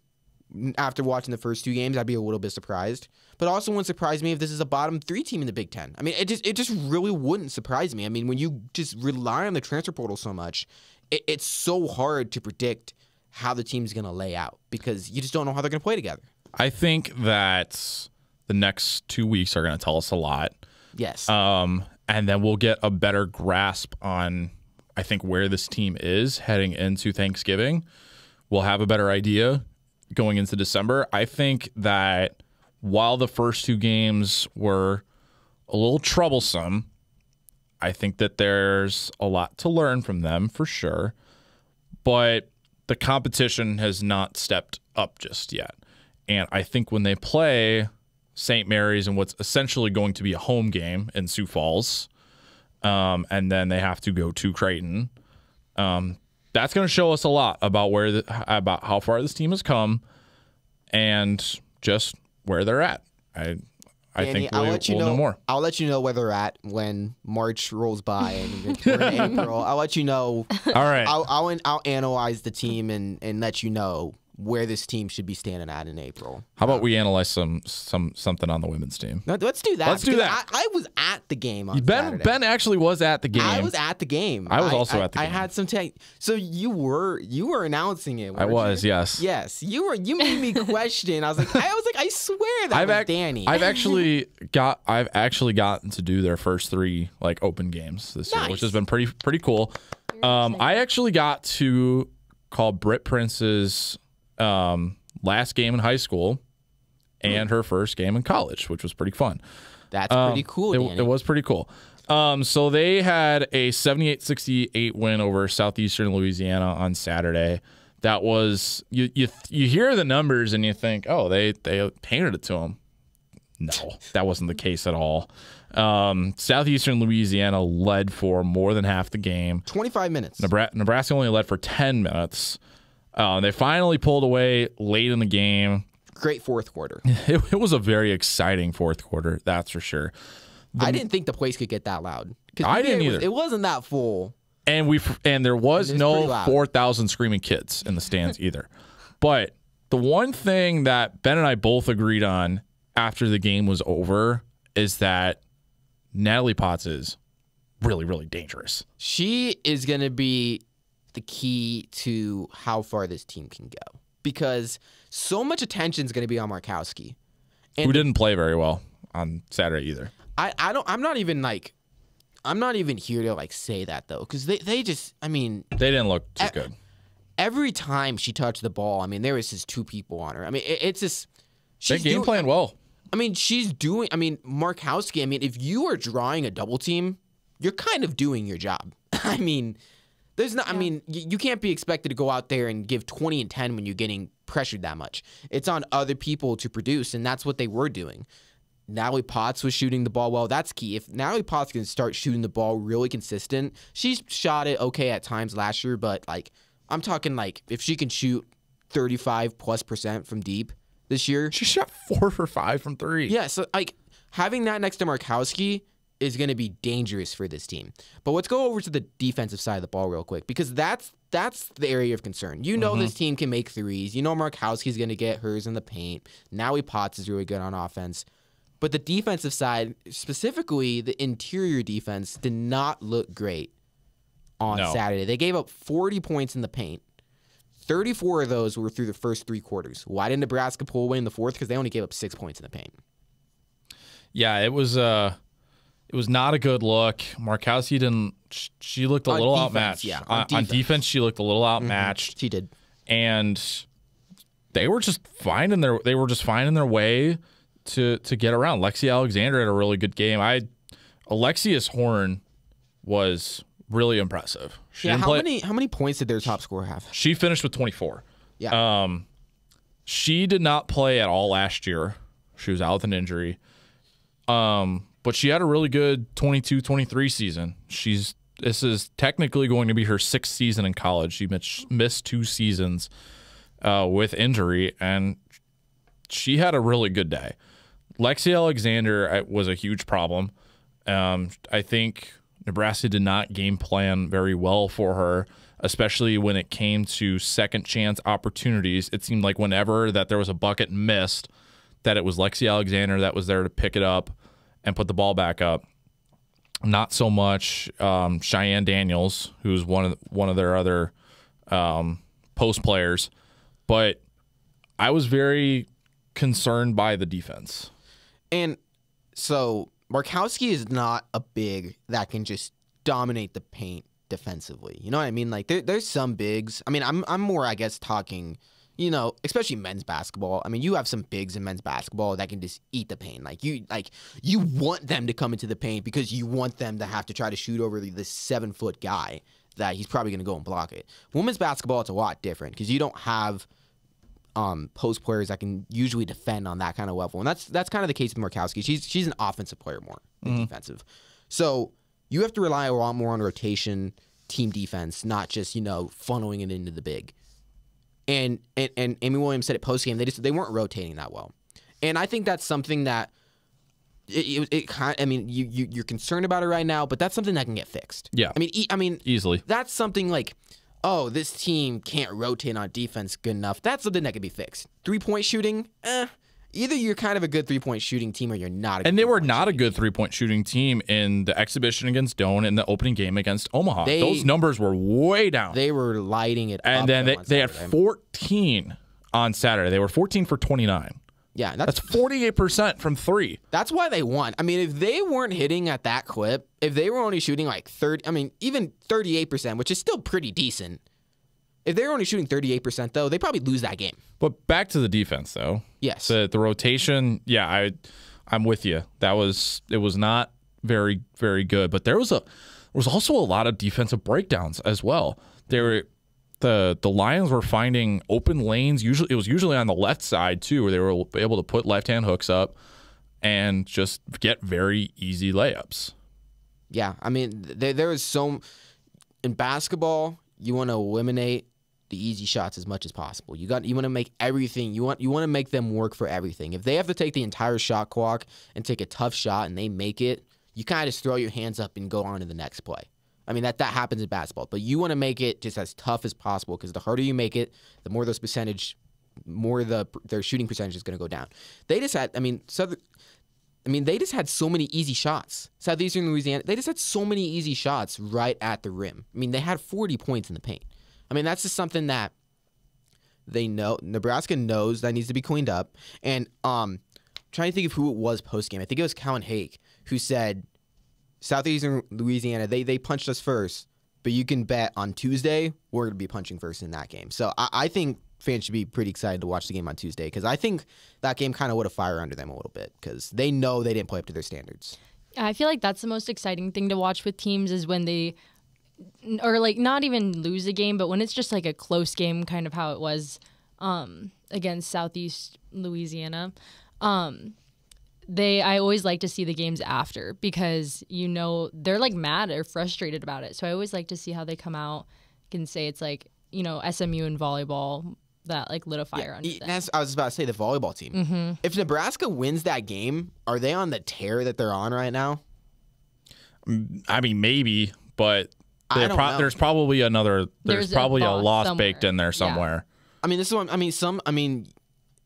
After watching the first two games, I'd be a little bit surprised. But also wouldn't surprise me if this is a bottom three team in the Big Ten. I mean, it just it just really wouldn't surprise me. I mean, when you just rely on the transfer portal so much, it, it's so hard to predict how the team's gonna lay out because you just don't know how they're gonna play together. I think that the next two weeks are going to tell us a lot. Yes. um, and then we'll get a better grasp on I think where this team is heading into Thanksgiving. We'll have a better idea going into December. I think that while the first two games were a little troublesome, I think that there's a lot to learn from them for sure. But the competition has not stepped up just yet. And I think when they play St. Mary's in what's essentially going to be a home game in Sioux Falls, um, and then they have to go to Creighton. Um, that's going to show us a lot about where the, about how far this team has come, and just where they're at. I I Danny, think I'll we'll, let you we'll know, more. I'll let you know where they're at when March rolls by and we're in [laughs] April. I'll let you know. All right. I'll, I'll I'll analyze the team and and let you know where this team should be standing at in April. How about we analyze some some something on the women's team? No, let's do that. Let's do that. I, I was at the game on Ben Saturday. Ben actually was at the game. I was at the game. I was also at the I game. I had some tech. So you were you were announcing it. I was, you? yes. Yes, you were. You made me [laughs] question. I was like, I was like, I swear that I've was ac- Danny. I've actually [laughs] got I've actually gotten to do their first three like open games this year, which has been pretty pretty cool. Um, I actually got to call Britt Prince's um, last game in high school and her first game in college, which was pretty fun. That's Um, pretty cool, It, it was pretty cool. Um, so they had a 78-68 win over Southeastern Louisiana on Saturday. That was you you you hear the numbers and you think, "Oh, they they painted it to them." No, that wasn't the case at all. Um, Southeastern Louisiana led for more than half the game. 25 minutes. Nebra- Nebraska only led for 10 minutes. Uh, they finally pulled away late in the game. Great fourth quarter. [laughs] It, it was a very exciting fourth quarter, that's for sure. I didn't think the place could get that loud. I didn't was- either. It wasn't that full. and we and there was It was no 4000 screaming kids in the stands [laughs] either but the one thing that ben and i both agreed on after the game was over is that natalie potts is really really dangerous She is going to be the key to how far this team can go because so much attention is going to be on Markowski. And who didn't play very well on saturday either I, I don't I'm not even like I'm not even here to like say that though cuz they they just I mean they didn't look too Eh, good every time she touched the ball I mean there was just two people on her. I mean it, it's just she's game doing- playing well I mean, she's doing. I mean, Markowski. I mean, if you are drawing a double team, you're kind of doing your job. [laughs] I mean, there's not. I mean, you, you can't be expected to go out there and give 20 and 10 when you're getting pressured that much. It's on other people to produce, and that's what they were doing. Natalie Potts was shooting the ball well. That's key. If Natalie Potts can start shooting the ball really consistent, she's shot it okay at times last year, but like I'm talking like if she can shoot 35 plus percent from deep this year, She shot four for five from three. yeah, so like having that next to Markowski is going to be dangerous for this team. But let's go over to the defensive side of the ball real quick because that's that's the area of concern. You know this team can make threes. You know Markowski's going to get hers in the paint. Now Potts is really good on offense. But the defensive side, specifically the interior defense, did not look great on No. Saturday. They gave up 40 points in the paint. 34 of those were through the first three quarters. Why did Nebraska pull away in the fourth? Because they only gave up six points in the paint. Yeah, it was uh it was not a good look. Markowski didn't she looked a On little defense, outmatched. yeah, on, on on defense. defense she looked a little outmatched She did. and they were just finding their they were just finding their way to to get around. Lexi Alexander had a really good game. I Alexius Horn was really impressive. She Yeah, how play- many how many points did their top scorer have? she finished with 24. Yeah. Um, she did not play at all last year. She was out with an injury. Um, but she had a really good 22 23 season. She's this is technically going to be her sixth season in college. She missed, two seasons uh, with injury, and she had a really good day. Lexi Alexander uh, was a huge problem. Um, I think Nebraska did not game plan very well for her, especially when it came to second chance opportunities. It seemed like whenever that there was a bucket missed, that it was Lexi Alexander that was there to pick it up and put the ball back up. Not so much um, Cheyenne Daniels, who's one of one of their other um, post players, but I was very concerned by the defense. And so Markowski is not a big that can just dominate the paint defensively. You know what I mean? Like there, there's some bigs. I mean, I'm I'm more I guess talking, you know, especially men's basketball. I mean, you have some bigs in men's basketball that can just eat the paint. Like you like you want them to come into the paint because you want them to have to try to shoot over this seven foot guy that he's probably going to go and block it. Women's basketball, it's a lot different because you don't have um, post players that can usually defend on that kind of level, and that's that's kind of the case with Markowski. She's she's an offensive player more than defensive, so you have to rely a lot more on rotation, team defense, not just you know funneling it into the big. And and, and Amy Williams said it post game they just they weren't rotating that well, and I think that's something that it, it, it kind. I mean, you, you you're concerned about it right now, but that's something that can get fixed. Yeah. I mean, e- I mean, Easily. that's something like, oh, this team can't rotate on defense good enough. That's something that can be fixed. Three point shooting, eh. Either you're kind of a good three point shooting team or you're not. A And they were not a good three point shooting team in the exhibition against Doane and the opening game against Omaha. They- Those numbers were way down. They were lighting it up. and then they, they had 14 on Saturday. They were 14 for 29. Yeah, that's That's 48% from three. that's why they won. I mean, if they weren't hitting at that clip, if they were only shooting like thirty, I mean, even thirty eight percent, which is still pretty decent. If they were only shooting thirty eight percent, though, they probably lose that game. But back to the defense, though. Yes. The, the rotation, yeah, I, I'm with you. That was, it was not very, very good. But there was a, there was also a lot of defensive breakdowns as well. There were, the the Lions were finding open lanes. Usually, it was usually on the left side too, where they were able to put left hand hooks up and just get very easy layups. Yeah, I mean, there there is so in basketball, you want to eliminate the easy shots as much as possible. You got you want to make everything you want you want to make them work for everything. If they have to take the entire shot clock and take a tough shot and they make it, you kind of just throw your hands up and go on to the next play. I mean that that happens in basketball, but you want to make it just as tough as possible because the harder you make it, the more those percentage, more the their shooting percentage is going to go down. They just had, I mean, Southern, I mean, they just had so many easy shots. Southeastern Louisiana, they just had so many easy shots right at the rim. I mean, they had 40 points in the paint. I mean, that's just something that they know. Nebraska knows that needs to be cleaned up. And um, trying to think of who it was post game. I think it was Callin Hake who said, Southeastern Louisiana, they they punched us first, but you can bet on Tuesday we're going to be punching first in that game. So I, I think fans should be pretty excited to watch the game on Tuesday because I think that game kind of would have fire under them a little bit because they know they didn't play up to their standards. I feel like that's the most exciting thing to watch with teams is when they, or like not even lose a game, but when it's just like a close game, kind of how it was um, against Southeast Louisiana. Um, they I always like to see the games after because you know they're like mad or frustrated about it. So I always like to see how they come out and say it's like you know SMU and volleyball that like lit a fire under E- them. That's, I was about to say the volleyball team. Mm-hmm. If Nebraska wins that game, are they on the tear that they're on right now? I mean, maybe, but I don't pro- know. there's probably another. There's, There's a probably a, loss loss somewhere. baked in there Yeah. somewhere. I mean, this is what I mean. Some, I mean,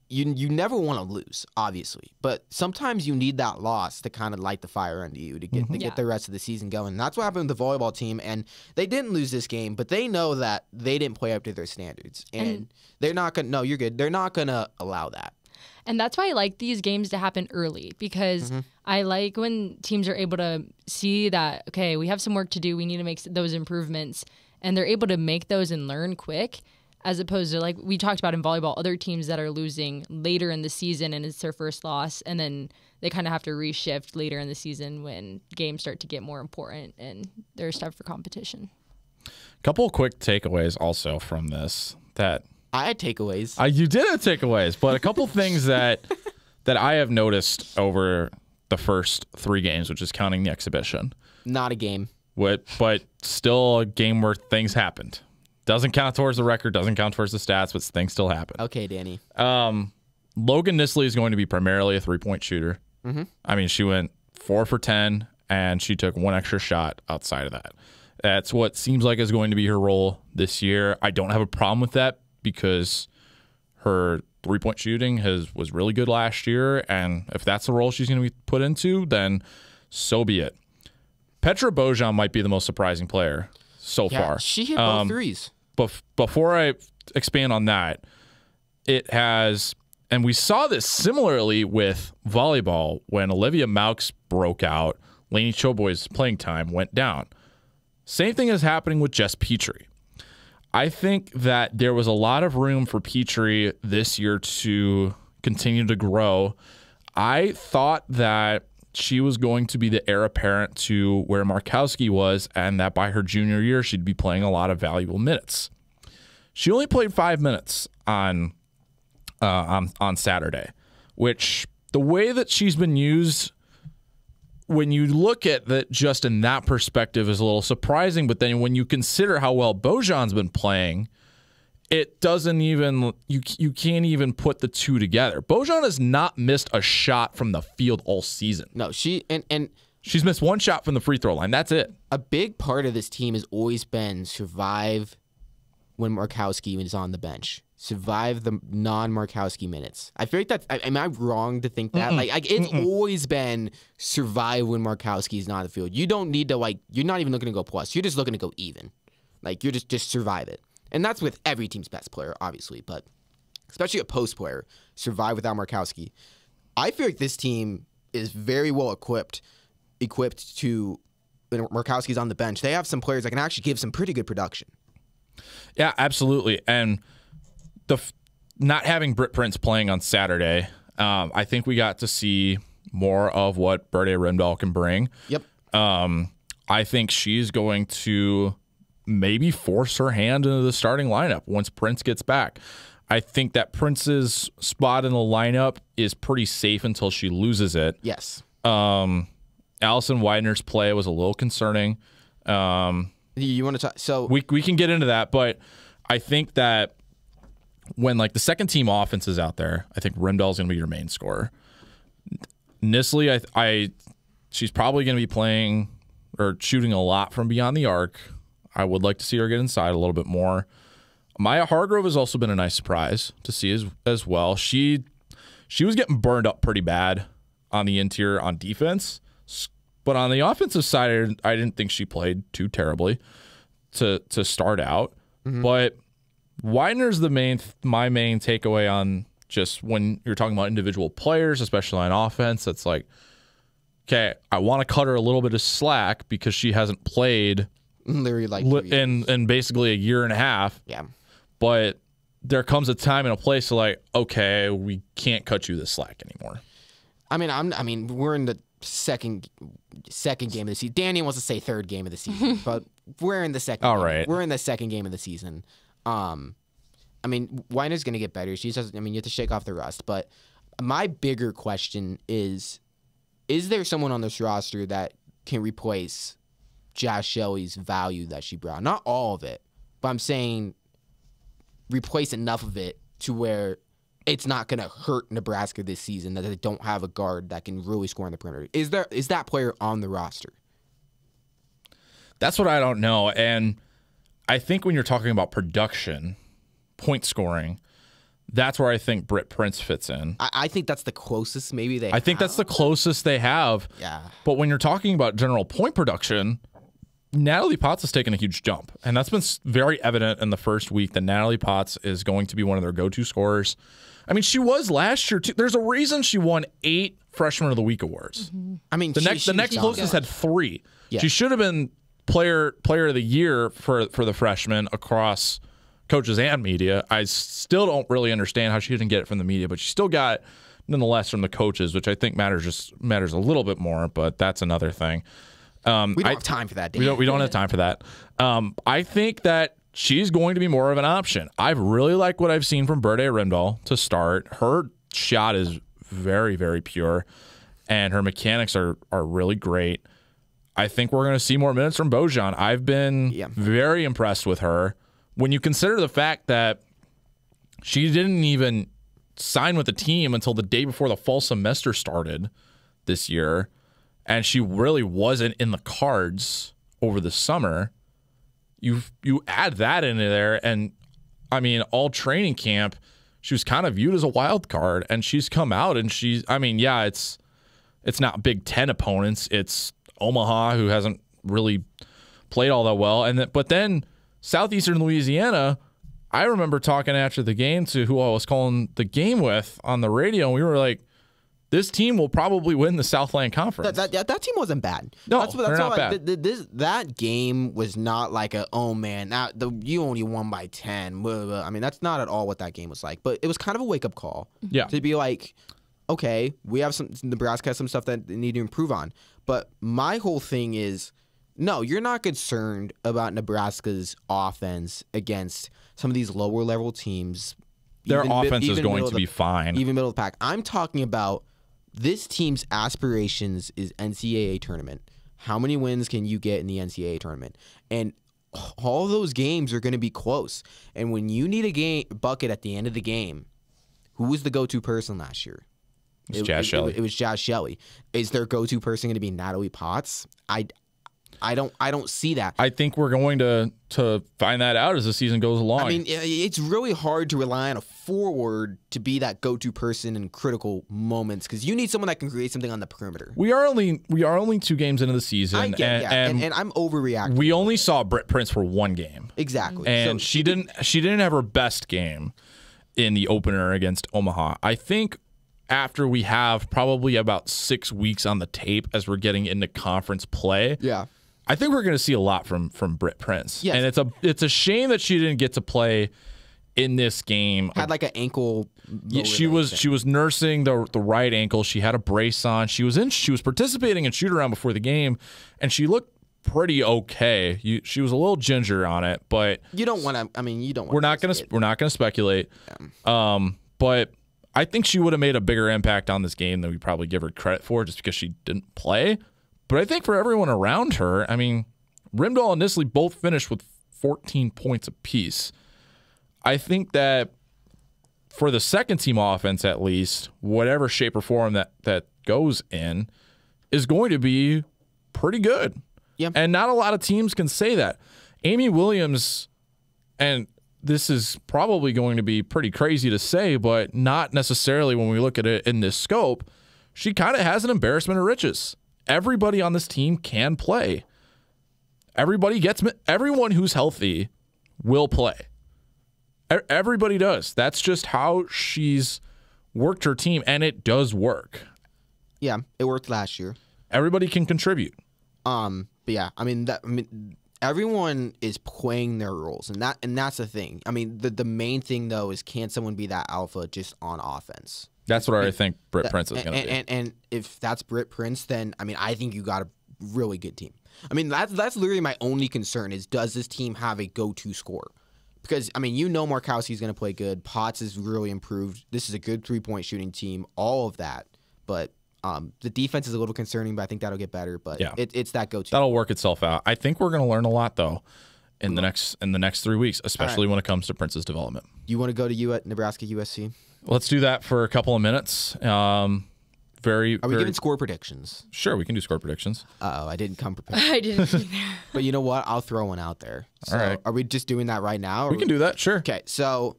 you you never want to lose, obviously, but sometimes you need that loss to kind of light the fire under you to get mm-hmm. to Yeah. get the rest of the season going. That's what happened with the volleyball team, and they didn't lose this game, but they know that they didn't play up to their standards, and, And- they're not gonna. No, you're good. They're not gonna allow that. And that's why I like these games to happen early because mm-hmm. I like when teams are able to see that, okay, we have some work to do. We need to make those improvements. And they're able to make those and learn quick, as opposed to like we talked about in volleyball, other teams that are losing later in the season and it's their first loss. And then they kind of have to reshift later in the season when games start to get more important and there's time for competition. couple of quick takeaways also from this that I had takeaways. uh, you did have takeaways, but a couple things that [laughs] that I have noticed over the first three games, which is counting the exhibition. not a game. What, but still a game where things happened. Doesn't count towards the record, doesn't count towards the stats, but things still happen. Okay, Danny. Um, Logan Nisley is going to be primarily a three point shooter. Mm-hmm. I mean, she went four for 10 and she took one extra shot outside of that. That's what seems like is going to be her role this year. I don't have a problem with that because her three point shooting has was really good last year. And if that's the role she's going to be put into, then so be it. Petra Bozan might be the most surprising player so Yeah, far she hit both Um, threes. bef- before I expand on that, it has, and we saw this similarly with volleyball when Olivia Mauch broke out, Laney Choboy's playing time went down. Same thing is happening with Jess Petrie. I think that there was a lot of room for Petrie this year to continue to grow. I thought that she was going to be the heir apparent to where Markowski was, and that by her junior year, she'd be playing a lot of valuable minutes. She only played five minutes on uh, on on Saturday, which the way that she's been used, when you look at that just in that perspective, is a little surprising. But then when you consider how well Bozan's been playing, it doesn't even you you can't even put the two together. Bozan has not missed a shot from the field all season. No, she and and She's missed one shot from the free throw line. That's it. a big part of this team has always been survive when Markowski is on the bench. Survive the non-Markowski minutes. I feel like that's. I, am I wrong to think that? Like, like it's always been survive when Markowski is not on the field. You don't need to like. You're not even looking to go plus. You're just looking to go even. Like you're just just survive it, and that's with every team's best player, obviously, but especially a post player, survive without Markowski. I feel like this team is very well equipped, equipped to. When Markowski's on the bench, they have some players that can actually give some pretty good production. Yeah, absolutely. And the f- not having Britt Prince playing on Saturday, um, I think we got to see more of what Berde Rimdahl can bring. Yep. Um, I think she's going to maybe force her hand into the starting lineup once Prince gets back. I think that Prince's spot in the lineup is pretty safe until she loses it. Yes. Um, Allison Weidner's play was a little concerning. Um, You, you want to talk? So we we can get into that, but I think that when like the second team offense is out there, I think Rimdahl's going to be your main scorer. Nisley, I, I she's probably going to be playing or shooting a lot from beyond the arc. I would like to see her get inside a little bit more. Maya Hargrove has also been a nice surprise to see as as well. She she was getting burned up pretty bad on the interior on defense, but on the offensive side, I didn't- I didn't think she played too terribly to to start out. Mm-hmm. But Weidner's the main my main takeaway on just when you're talking about individual players, especially on offense. It's like, okay, I want to cut her a little bit of slack because she hasn't played mm, literally like li- in in basically a year and a half. yeah. But there comes a time and a place to like, okay, we can't cut you this slack anymore. I mean, I'm. I mean, we're in the second second game of the season. Danny wants to say third game of the season, [laughs] but we're in the second. All game. right. We're in the second game of the season. Um, I mean, Weidner's gonna get better. She just. I mean, you have to shake off the rust. But my bigger question is is there someone on this roster that can replace Jaz Shelley's value that she brought? Not all of it, but I'm saying replace enough of it to where it's not going to hurt Nebraska this season that they don't have a guard that can really score on the perimeter. Is there is that player on the roster? That's what I don't know. And I think when you're talking about production, point scoring, that's where I think Britt Prince fits in. I, I think that's the closest maybe they. I think that's the closest they have. Yeah. But when you're talking about general point production, Natalie Potts has taken a huge jump. And that's been very evident in the first week that Natalie Potts is going to be one of their go to scorers. I mean, she was last year too. There's a reason she won eight Freshman of the Week awards. Mm-hmm. I mean, The she- next the next closest had three. Yeah. She should have been player player of the year for for the freshman across coaches and media. I still don't really understand how she didn't get it from the media, but she still got nonetheless from the coaches, which I think matters just matters a little bit more. But that's another thing. Um, We don't I- have time for that. we don't we don't have time for that. Um, I think that she's going to be more of an option. I've really liked what I've seen from Berde Rimdahl to start. Her shot is very very pure, and her mechanics are are really great. I think we're going to see more minutes from Bozan. I've been Yeah. very impressed with her. When you consider the fact that she didn't even sign with the team until the day before the fall semester started this year, and she really wasn't in the cards over the summer. You you add that into there, and I mean, all training camp, she was kind of viewed as a wild card, and she's come out and she's. I mean, yeah, it's it's not Big Ten opponents. It's Omaha who hasn't really played all that well, and but then Southeastern Louisiana. I remember talking after the game to who I was calling the game with on the radio, and we were like, "This team will probably win the Southland Conference." That, that, that team wasn't bad. No, that's, what- they're not bad. th- th- this, that game was not like a oh man, that, the, you only won by ten. blah, blah. I mean, that's not at all what that game was like. But it was kind of a wake up call. Yeah. To be like, okay, we have some Nebraska has some stuff that they need to improve on. But my whole thing is, no, you're not concerned about Nebraska's offense against some of these lower level teams. Their even offense is going to the- be fine. even middle of the pack. I'm talking about this team's aspirations is NCAA tournament. How many wins can you get in the NCAA tournament? And all those games are going to be close. And when you need a game bucket at the end of the game, who was the go-to person last year? It's Jaz Shelley. It, was Jaz Shelley. Is their go-to person going to be Natalie Potts? I, I don't. I don't see that. I think we're going to to find that out as the season goes along. I mean, it's really hard to rely on a forward to be that go-to person in critical moments because you need someone that can create something on the perimeter. we are only we are only two games into the season, I get, and, yeah, and, and, and I'm overreacting. we only saw Britt Prince for one game, exactly. and So she didn't she didn't have her best game in the opener against Omaha. I think after we have probably about six weeks on the tape as we're getting into conference play, yeah, I think we're going to see a lot from from Britt Prince. Yes. and it's a it's a shame that she didn't get to play in this game had like an ankle. Yeah, she was thing. she was nursing the the right ankle. She had a brace on. She was in she was participating in shoot around before the game, and she looked pretty okay. You, she was a little ginger on it, but You don't want to. I mean, you don't. We're not gonna we're not gonna speculate. Um, but I think she would have made a bigger impact on this game than we probably give her credit for, just because she didn't play. But I think for everyone around her, I mean, Rimdahl and Nisley both finished with 14 points apiece. I think that for the second team offense, at least, whatever shape or form that that goes in, is going to be pretty good. Yeah. And not a lot of teams can say that. Amy Williams, and this is probably going to be pretty crazy to say, but not necessarily when we look at it in this scope. She kind of has an embarrassment of riches. Everybody on this team can play. Everybody gets everyone who's healthy will play. Everybody does. That's just how she's worked her team, and it does work. Yeah, it worked last year. Everybody can contribute. Um, but yeah, I mean that. I mean, everyone is playing their roles, and that and that's the thing. I mean, the the main thing though is can someone be that alpha just on offense? That's what I think Britt Prince is going to be. and and if that's Britt Prince, then I mean, I think you got a really good team. I mean, that's that's literally my only concern is does this team have a go-to scorer? Because I mean, you know, Markowski's going to play good. Potts is really improved. This is a good three-point shooting team. All of that, but Um, the defense is a little concerning, but I think that'll get better. But Yeah. it, it's that go-to. That'll work itself out. I think we're going to learn a lot though in the next in the next three weeks, especially when it comes to Prince's development. you want to go to U- at Nebraska USC? Let's do that for a couple of minutes. Um, very, Are we very giving score predictions? sure we can do score predictions. Uh oh, I didn't come prepared. [laughs] I didn't either. [laughs] but you know what? I'll throw one out there. So, right. Are we just doing that right now? or We can do that, sure. Okay, so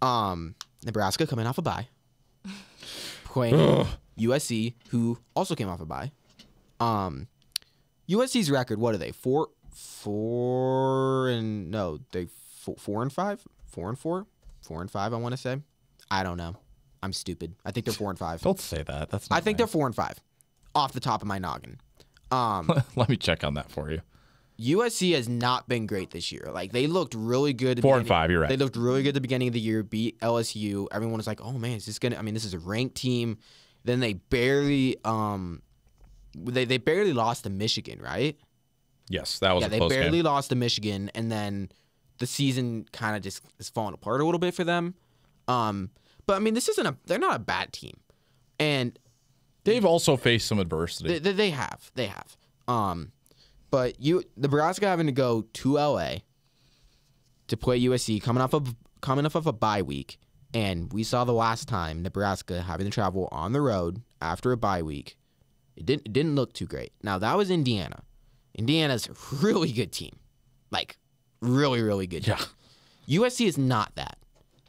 um, Nebraska coming off a bye, [sighs] playing USC, who also came off a bye. Um, USC's record, what are they? Four, four and no, they four, four and five, four and four, four and five. I want to say. I don't know. I'm stupid. I think they're four and five. Don't say that. That's not I think they're four and five, off the top of my noggin. Um. [laughs] Let me check on that for you. USC has not been great this year. Like they looked really good. Four and five, you're right. They looked really good at the beginning of the year. Beat LSU. Everyone was like, "Oh man, is this gonna?" I mean, this is a ranked team. Then they barely, um, they they barely lost to Michigan, right? Yes, that was yeah, they barely game. lost to Michigan, and then the season kind of just is falling apart a little bit for them. Um, but I mean, this isn't a. They're not a bad team, and They've also faced some adversity. they, they, they have. They have. Um, but you Nebraska having to go to LA to play USC coming off of coming off of a bye week, and we saw the last time Nebraska having to travel on the road after a bye week. It didn't it didn't look too great. Now that was Indiana. Indiana's a [laughs] really good team, like really really good. Yeah. USC is not that.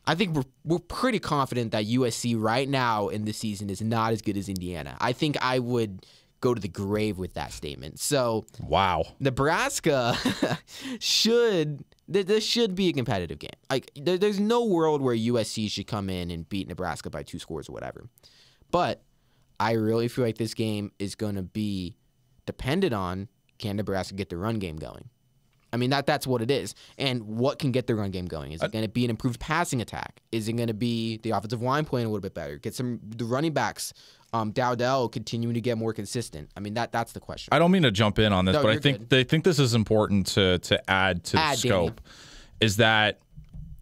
I think we're we're pretty confident that USC right now in this season is not as good as Indiana. I think I would go to the grave with that statement. So wow. Nebraska [laughs] should this should be a competitive game. Like there, there's no world where USC should come in and beat Nebraska by two scores or whatever. But I really feel like this game is going to be dependent on can Nebraska get the run game going. I mean that that's what it is. And what can get the run game going? Is it going to be an improved passing attack? Is it going to be the offensive line playing a little bit better? Get some the running backs, um, Dowdell continuing to get more consistent. I mean that that's the question. I don't mean to jump in on this, No, but I think good. they think this is important to to add to Add, the Danny. scope. Is that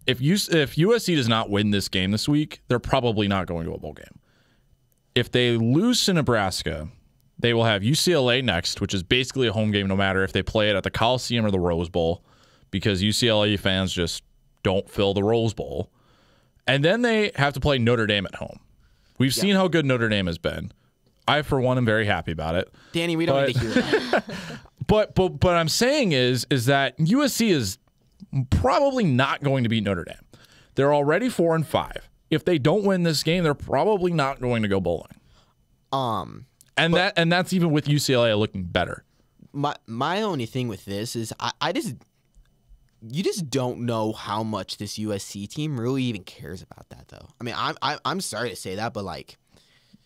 if you if USC does not win this game this week, they're probably not going to a bowl game. If they lose to Nebraska, they will have UCLA next, which is basically a home game, no matter if they play it at the Coliseum or the Rose Bowl, because UCLA fans just don't fill the Rose Bowl. And then they have to play Notre Dame at home. We've seen how good Notre Dame has been. I, for one, am very happy about it. Danny, we don't need to hear that. [laughs] But but but I'm saying is is that USC is probably not going to beat Notre Dame. They're already four and five. If they don't win this game, they're probably not going to go bowling. Um, And that and that's even with UCLA looking better. my my only thing with this is I, I just you just don't know how much this USC team really even cares about that though. I mean, I'm I'm, I'm sorry to say that, but like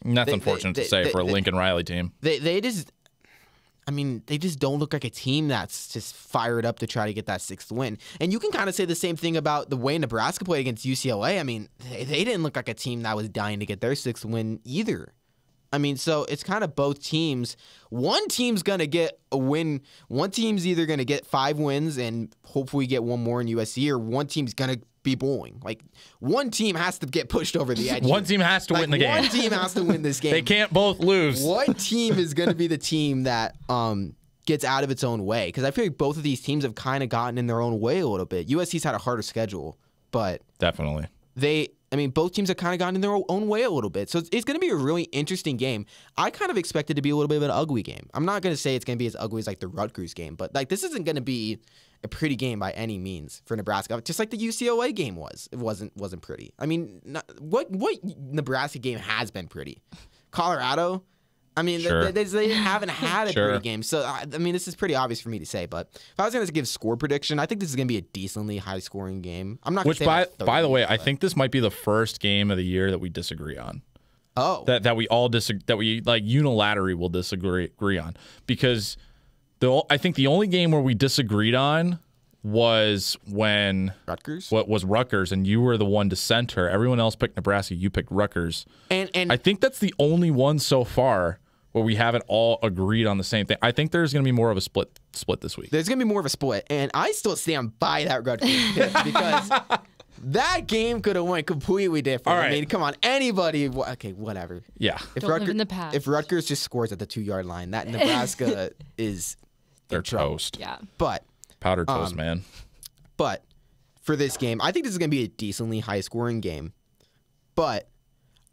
And that's They- unfortunate they- to say they- for a Lincoln Riley team. they they just I mean, they just don't look like a team that's just fired up to try to get that sixth win. And you can kind of say the same thing about the way Nebraska played against UCLA. I mean, they, they didn't look like a team that was dying to get their sixth win either. I mean, so it's kind of both teams. One team's going to get a win. One team's either going to get five wins and hopefully get one more in USC, or one team's going to be bowling. Like, one team has to get pushed over the [laughs] edge. One team has to Like, win the game. One team has to win this [laughs] game. They can't both lose. What [laughs] team is going to be the team that um, gets out of its own way? Because I feel like both of these teams have kind of gotten in their own way a little bit. USC's had a harder schedule, but Definitely. they, I mean, both teams have kind of gotten in their own way a little bit. So it's, it's going to be a really interesting game. I kind of expect it to be a little bit of an ugly game. I'm not going to say it's going to be as ugly as like the Rutgers game, but like this isn't going to be a pretty game by any means for Nebraska. Just like the UCLA game was, it wasn't wasn't pretty. I mean, not, what what Nebraska game has been pretty? Colorado. I mean, they- Sure. they, they [laughs] haven't had a Sure. pretty game. So, I, I mean, this is pretty obvious for me to say. But if I was going to give score prediction, I think this is going to be a decently high scoring game. I'm not going Which to say by like by the 30, way, I think this might be the first game of the year that we disagree on. Oh, that that we all disagree that we like unilaterally will disagree agree on because the o- I think the only game where we disagreed on was when Rutgers. what was Rutgers and you were the one to center. Everyone else picked Nebraska. You picked Rutgers. And and I think that's the only one so far where we haven't all agreed on the same thing. I think there's going to be more of a split split this week. there's gonna be more of a split, and I still stand by that Rutgers [laughs] pick because that game could have went completely different. All I mean, come on, anybody. Okay, whatever. Yeah, If Don't live in the past. if Rutgers just scores at the two yard line, that [laughs] Nebraska is they're in toast. Yeah. But Powder toast, Um, man. but for this game, I think this is gonna be a decently high scoring game. But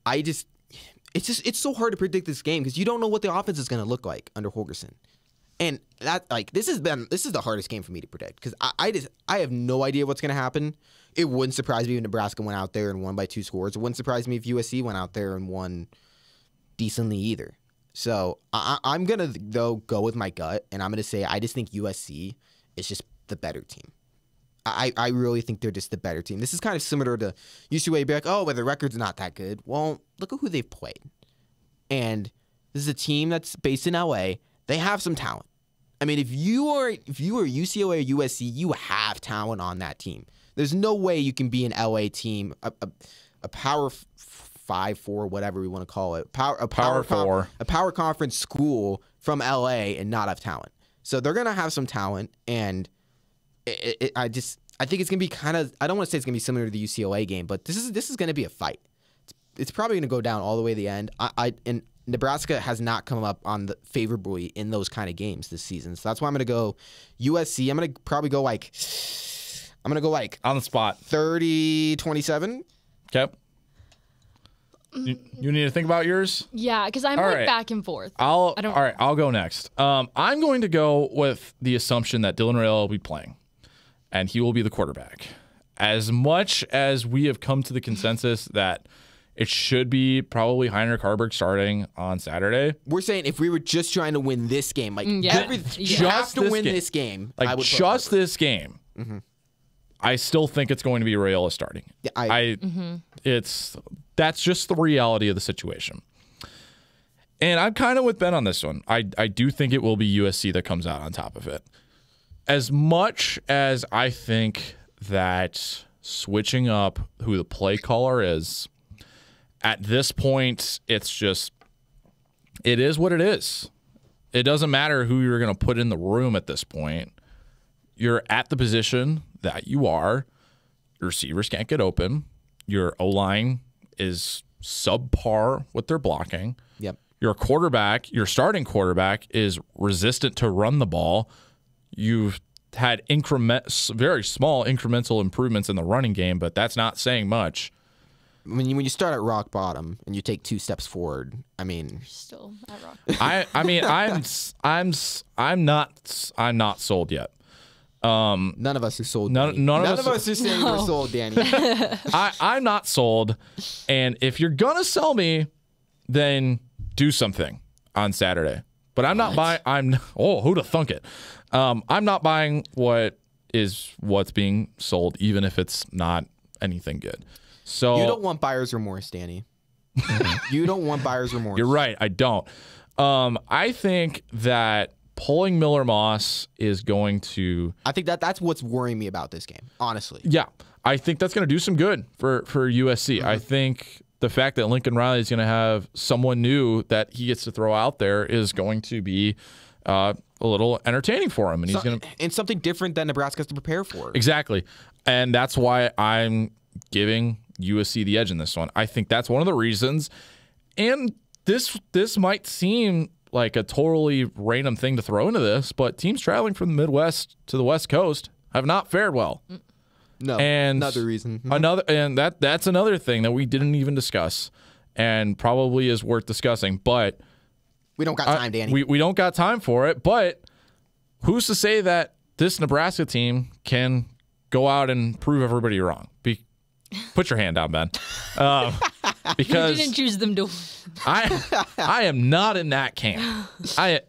I just it's just it's so hard to predict this game because you don't know what the offense is gonna look like under Holgorsen. And that like this has been this is the hardest game for me to predict because I, I just I have no idea what's gonna happen. It wouldn't surprise me if Nebraska went out there and won by two scores. It wouldn't surprise me if USC went out there and won decently either. So I- I'm gonna though go with my gut, and I'm gonna say I just think USC is just the better team. I, I really think they're just the better team. This is kind of similar to UCLA. Be like, oh, but the record's not that good. Well, look at who they've played, and this is a team that's based in LA. They have some talent. I mean, if you are if you are UCLA or USC, you have talent on that team. There's no way you can be an LA team, a, a, a power five, four, whatever we want to call it, power a Power power, four. a power conference school from LA and not have talent. So they're gonna have some talent, and it, it, I just I think it's gonna be kind of I don't want to say it's gonna be similar to the UCLA game, but this is this is gonna be a fight. It's, it's probably gonna go down all the way to the end. I, I and Nebraska has not come up on the favorably in those kind of games this season, so that's why I'm gonna go USC. I'm gonna probably go like I'm gonna go like On the spot. 30 27. Okay. You, you need to think about yours. Yeah, because I'm All like right. back and forth. I'll. I don't- all right, I'll go next. Um, I'm going to go with the assumption that Dylan Raiola will be playing, and he will be the quarterback. As much as we have come to the consensus that it should be probably Heinrich Haarberg starting on Saturday, We're saying if we were just trying to win this game, like Mm, yeah. every, Yeah. you have Just to this win game. this game. I like would just this game, I still think it's going to be Raiola starting. Yeah, I- I it's that's just the reality of the situation. And I'm kind of with Ben on this one. I I do think it will be USC that comes out on top of it. As much as I think that switching up who the play caller is at this point it's just it is what it is. It doesn't matter who you're going to put in the room at this point. You're at the position that you are. Your receivers can't get open. Your O line is subpar with their blocking. Yep. Your quarterback, your starting quarterback, is resistant to run the ball. You've had increment, very small incremental improvements in the running game, but that's not saying much. When you when you start at rock bottom and you take two steps forward, I mean, Still at rock. [laughs] I, I mean, I'm, s- I'm, s- I'm not, s- I'm not sold yet. Um, none of us are sold. None- Danny. none of us- us are saying we're sold, Danny. [laughs] I, I'm not sold. And if you're gonna sell me, then do something on Saturday. But I'm not buying. I'm oh, who'd have thunk it? Um, I'm not buying what is what's being sold, even if it's not anything good. So You don't want buyer's remorse, Danny. [laughs] you don't want buyer's remorse. You're right. I don't. Um, I think that pulling Miller Moss is going to. I think that that's what's worrying me about this game, honestly. Yeah, I think that's going to do some good for for USC. I think the fact that Lincoln Riley is going to have someone new that he gets to throw out there is going to be uh, a little entertaining for him, and he's going to and something different that Nebraska has to prepare for. Exactly. And that's why I'm giving USC the edge in this one. I think that's one of the reasons. And this this might seem like a totally random thing to throw into this, but teams traveling from the Midwest to the West Coast have not fared well. No, And another reason. Another and that that's another thing that we didn't even discuss and probably is worth discussing. But We don't got I- time, Danny. We we don't got time for it, but who's to say that this Nebraska team can go out and prove everybody wrong? Be, put your hand down, Ben. Um, [laughs] You didn't choose them to. I I am not in that camp. I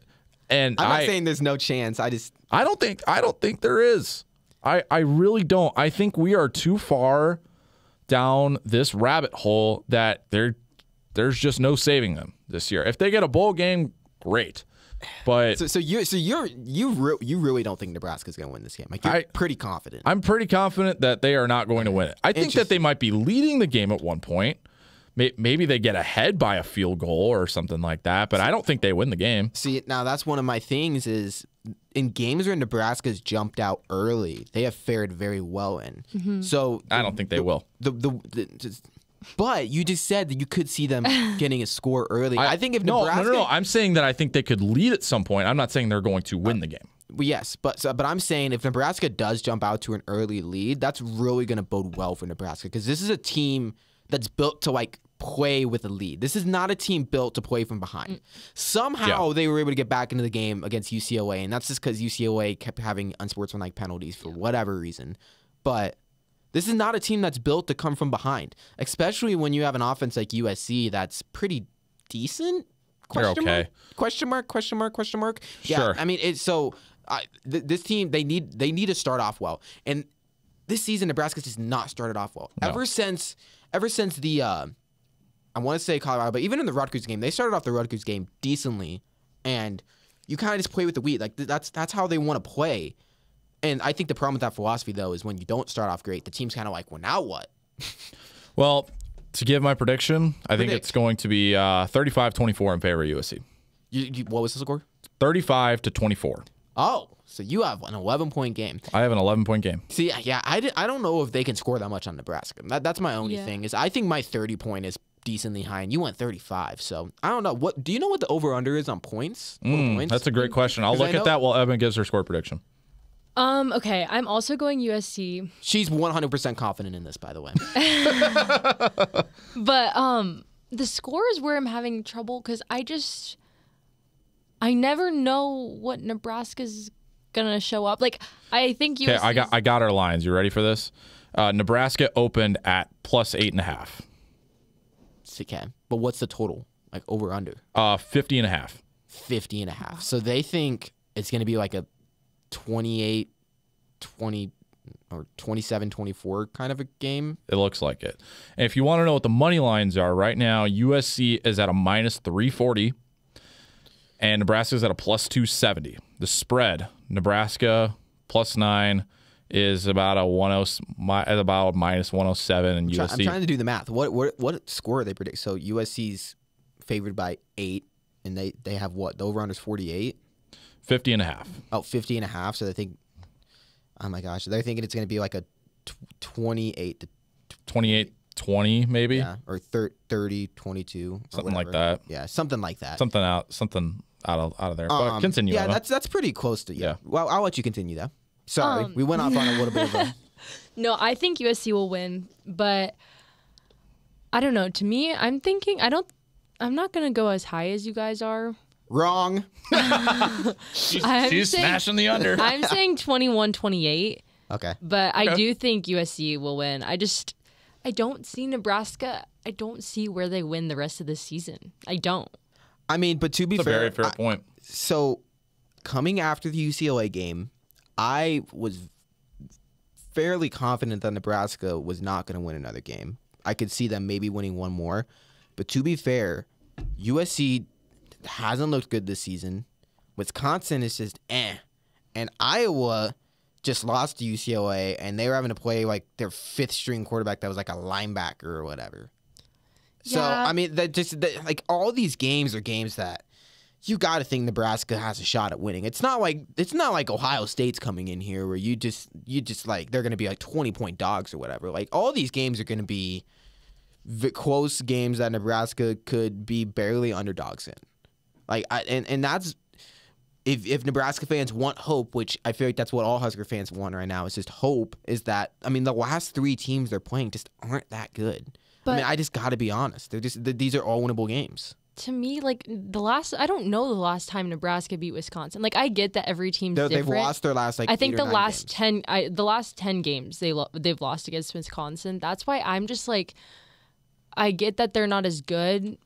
and I'm not I saying there's no chance. I just I don't think I don't think there is. I I really don't. I think we are too far down this rabbit hole that there there's just no saving them this year. If they get a bowl game, great. But so so you so you're you re- you really don't think Nebraska's going to win this game. Like you're I- pretty confident. I'm pretty confident that they are not going to win it. I think that they might be leading the game at one point. Maybe they get ahead by a field goal or something like that, but I don't think they win the game. See, now that's one of my things is in games where Nebraska's jumped out early, they have fared very well in. Mm-hmm. So I don't think they will. the the, the just- but you just said that you could see them [laughs] getting a score early. I, think if no, Nebraska, no, no, no. I'm saying that I think they could lead at some point. I'm not saying they're going to win the game. Uh, yes, but so, but I'm saying if Nebraska does jump out to an early lead, that's really going to bode well for Nebraska because this is a team that's built to like play with a lead. This is not a team built to play from behind. Mm. Somehow they were able to get back into the game against UCLA, and that's just because UCLA kept having unsportsmanlike penalties for whatever reason. But this is not a team that's built to come from behind, especially when you have an offense like USC that's pretty decent. They're Question mark? okay. Question mark? Question mark? Question mark? Yeah, Sure. I mean, it's so. I, th- this team they need they need to start off well, and this season Nebraska's just not started off well. No. Ever since ever since the uh, I want to say Colorado, but even in the Rutgers game, they started off the Rutgers game decently, and you kind of just play with the wheat. Like th- that's that's how they want to play. And I think the problem with that philosophy though is when you don't start off great, the team's kind of like, well, now what? [laughs] Well, to give my prediction, I think it's going to be uh, 35-24 in favor of USC. You, you, what was the score? 35 to 24. Oh, so you have an 11 point game. I have an 11 point game. See, yeah, I, di- I don't know if they can score that much on Nebraska. That, that's my only Yeah. thing. Is I think my 30 point is decently high, and you went 35. So I don't know. What do you know what the over under is on points? Mm, points? that's a great question. I'll look at that while Evan gives her score prediction. Um, okay, I'm also going USC, She's 100% confident in this, by the way. [laughs] but um, the score is where I'm having trouble because I just, I never know what Nebraska's gonna show up. Like, I think USC. Okay, I got I got our lines. You ready for this? Uh, Nebraska opened at plus eight and a half. okay, but what's the total? Like over under Uh, 50 and a half. 50 and a half. So they think it's going to be like a 28, 20, or 27, 24 kind of a game. It looks like it. And if you want to know what the money lines are right now, USC is at a minus 340 and Nebraska is at a plus 270. The spread, Nebraska plus 9 is about a 10 mi- about minus 107 and Try- I'm trying to do the math. What what what score are they predict? So USC's favored by eight, and they they have what? The over under is 48. 50 and a half. Oh, 50 and a half. So they think, oh my gosh, they're thinking it's going to be like a 28 to 28 20 maybe. yeah, or thir- 30, 22, or Something like that. Yeah, something like that. Something out something out of out of there. but Um, continue. Yeah, Emma. that's that's pretty close to yeah. Yeah. Well, I'll let you continue though. Sorry, Um, we went off on a little bit of a. [laughs] No, I think USC will win, but I don't know. To me, I'm thinking I don't. I'm not gonna go as high as you guys are. Wrong. I'm She's saying, smashing the under. I'm [laughs] saying 21-28, Okay. but I Okay. do think USC will win. I just I don't see Nebraska. I don't see where they win the rest of the season. I don't. I mean, but to be That's a fair, very fair I- point. so coming after the UCLA game, I was fairly confident that Nebraska was not going to win another game. I could see them maybe winning one more, but to be fair, USC hasn't looked good this season. Wisconsin is just eh, and Iowa just lost to UCLA, and they were having to play like their fifth string quarterback that was like a linebacker or whatever. So Yeah. I mean, that just that, like all these games are games that you got to think Nebraska has a shot at winning. It's not like it's not like Ohio State's coming in here where you just you just like they're going to be like 20 point dogs or whatever. Like all these games are going to be v- close games that Nebraska could be barely underdogs in. Like I, and and that's if if Nebraska fans want hope, which I feel like that's what all Husker fans want right now, is just hope. Is that I mean the last three teams they're playing just aren't that good. I mean I just got to be honest. They're just th- these are all winnable games. To me, like the last, I don't know the last time Nebraska beat Wisconsin. Like I get that every team's They're, they've lost their last like. I think the last games. ten, I, the last ten games they lo- they've lost against Wisconsin. That's why I'm just like, I get that they're not as good,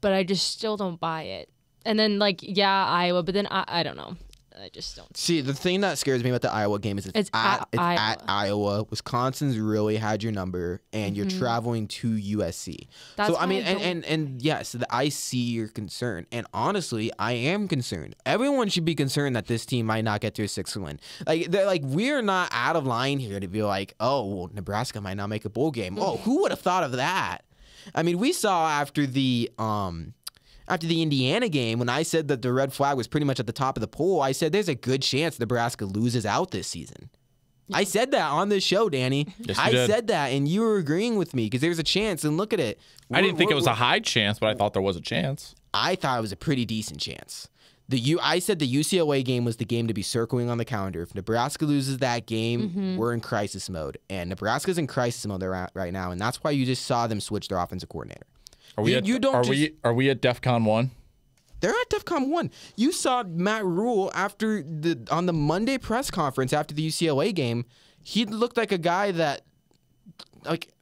but I just still don't buy it. And then like yeah, Iowa, but then I, I don't know. I just don't. See, the thing that scares me about the Iowa game is it's, It's at, at it's Iowa. at Iowa. Wisconsin's really had your number, and you're traveling to USC. Mm-hmm. That's so I mean, I and, and and yes, the, I see your concern, and honestly, I am concerned. Everyone should be concerned that this team might not get to a six win. Like, they're like we're not out of line here to be like, oh, well, Nebraska might not make a bowl game. Oh, who would have thought of that? I mean, we saw after the um after the Indiana game when I said that the red flag was pretty much at the top of the poll. I said there's a good chance Nebraska loses out this season. I said that on this show, Danny. Yes, you I did. said that, and you were agreeing with me because there's a chance. And look at it. I We're- didn't think it was a high chance, but I thought there was a chance. I thought it was a pretty decent chance. The U, I said the UCLA game was the game to be circling on the calendar. If Nebraska loses that game, mm-hmm. we're in crisis mode, and Nebraska's in crisis mode right right now, and that's why you just saw them switch their offensive coordinator. Are we You- at, you don't are just- we are we at DEFCON one? They're at DEFCON one. You saw Matt Rhule after the on the Monday press conference after the UCLA game. He looked like a guy that, like,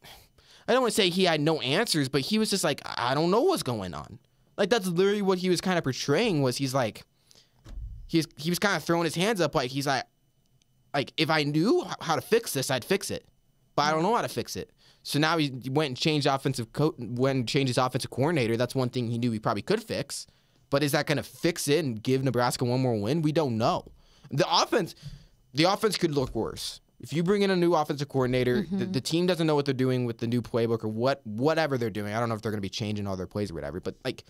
I don't want to say he had no answers, but he was just like, I don't know what's going on. Like that's literally what he was kind of portraying. Was he's like, he's he was kind of throwing his hands up, like he's like, like if I knew how to fix this, I'd fix it, but I don't know how to fix it. So now he went and changed offensive co- went and changed his offensive coordinator. That's one thing he knew he probably could fix. But is that going to fix it and give Nebraska one more win? We don't know. The offense, the offense could look worse. If you bring in a new offensive coordinator, the, mm-hmm. the team doesn't know what they're doing with the new playbook or what whatever they're doing. I don't know if they're going to be changing all their plays or whatever. But like,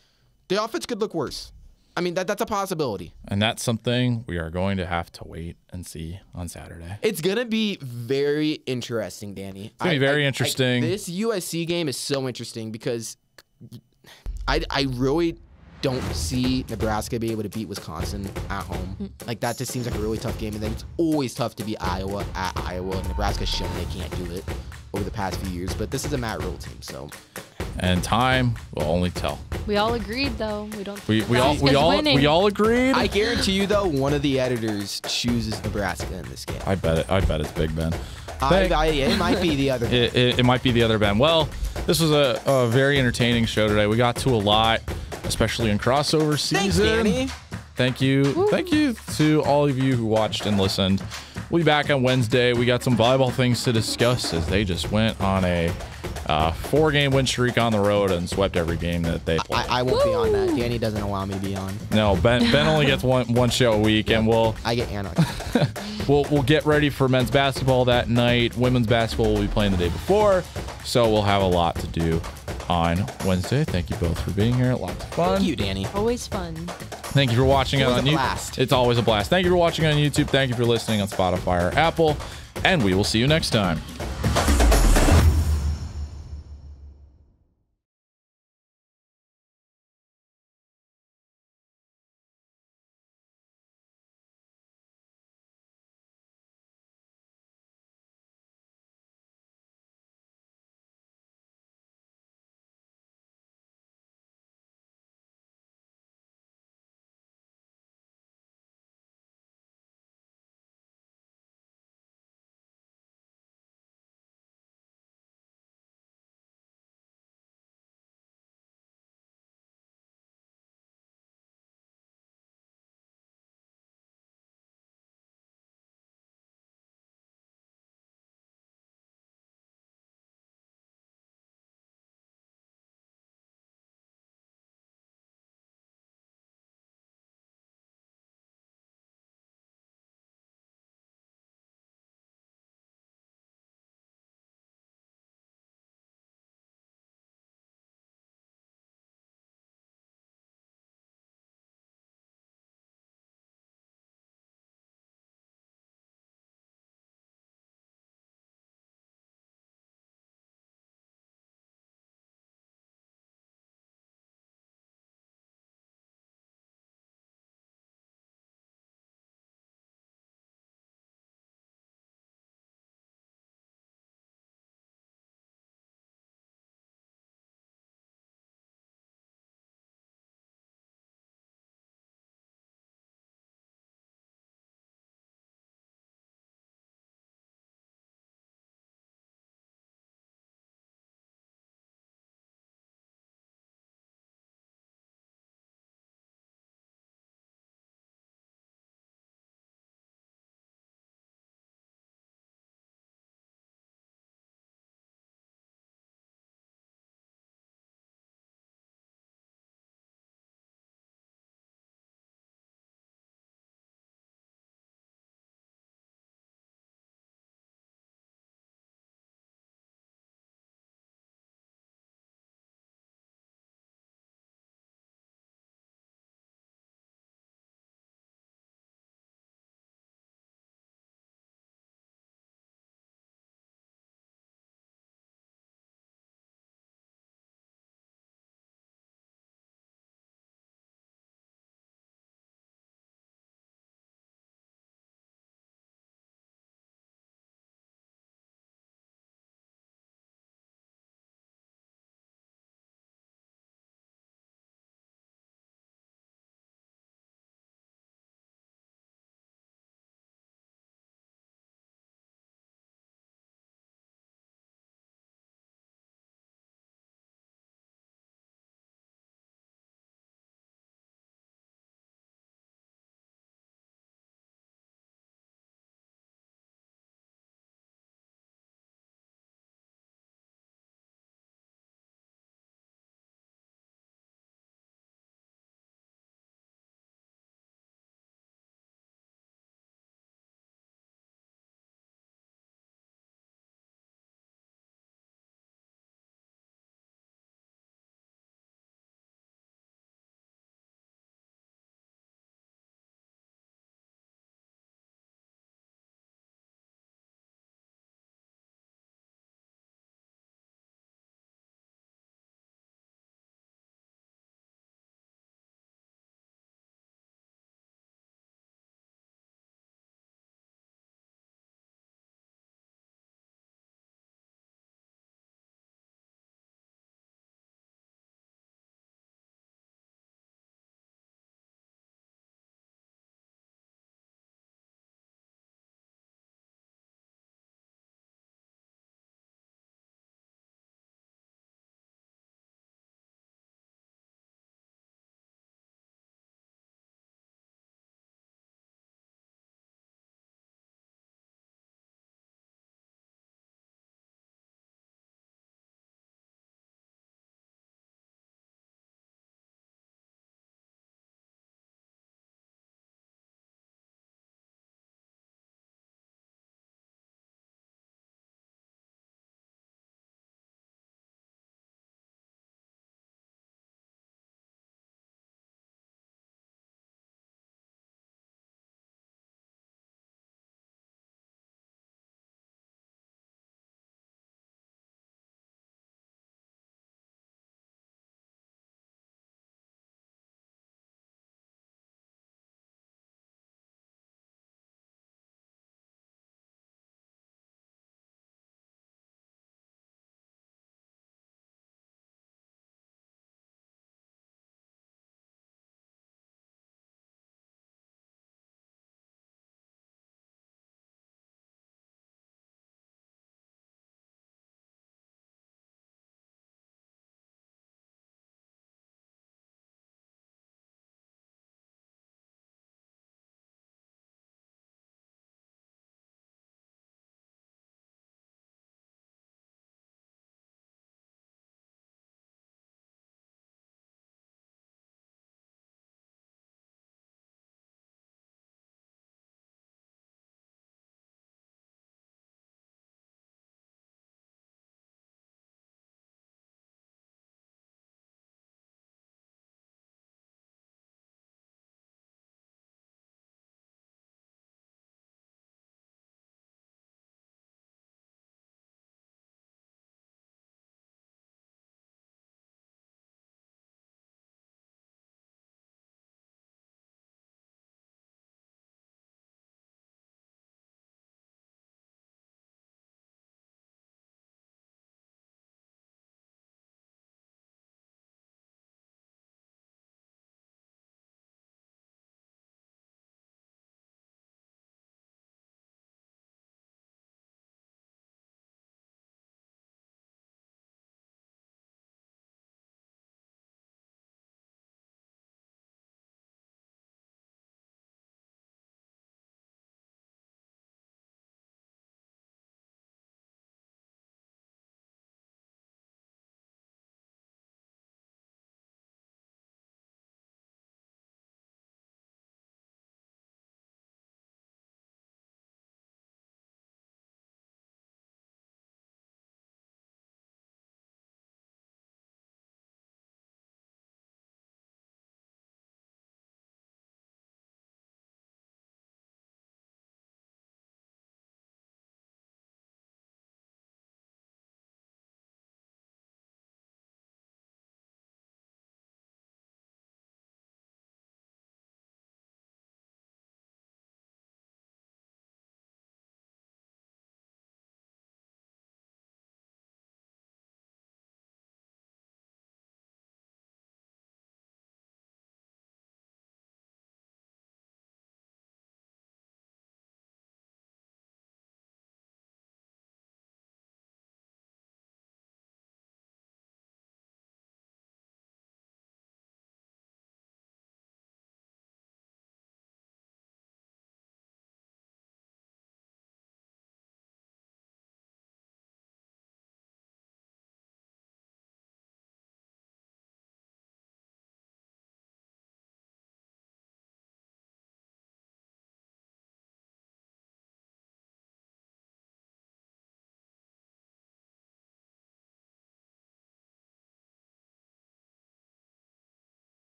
the offense could look worse. I mean, that that's a possibility. And that's something we are going to have to wait and see on Saturday. It's gonna be very interesting, Danny. It's gonna be very interesting. this USC game is so interesting because I I really don't see Nebraska be able to beat Wisconsin at home. Like that just seems like a really tough game. And then it's always tough to beat Iowa at Iowa. And Nebraska's shown they can't do it over the past few years. But this is a Matt Rhule team, so And time will only tell. We all agreed though. We don't. We we all we all winning. we all agreed. I I, guarantee you though, one of the editors chooses Nebraska in this game. I bet it. I bet it's Big Ben. I, I, it might be the other. [laughs] it, it, it might be the other Ben. Well, this was a, a very entertaining show today. We got to a lot, especially in crossover Thanks, season. Danny. Thank you. Thank you to all of you who watched and listened. We'll be back on Wednesday. We got some volleyball things to discuss as they just went on a uh, four game win streak on the road and swept every game that they played. I, I won't be on that. Danny doesn't allow me to be on. no, Ben Ben only gets [laughs] one one show a week, and we'll I get anarchy. [laughs] we'll we'll get ready for men's basketball that night. Women's basketball will be playing the day before, so we'll have a lot to do on Wednesday. Thank you both for being here. Lots of fun. Thank you, Danny. Always fun. Thank you for watching it Always on YouTube. It's always a blast. Thank you for watching on YouTube. Thank you for listening on Spotify or Apple, and we will see you next time.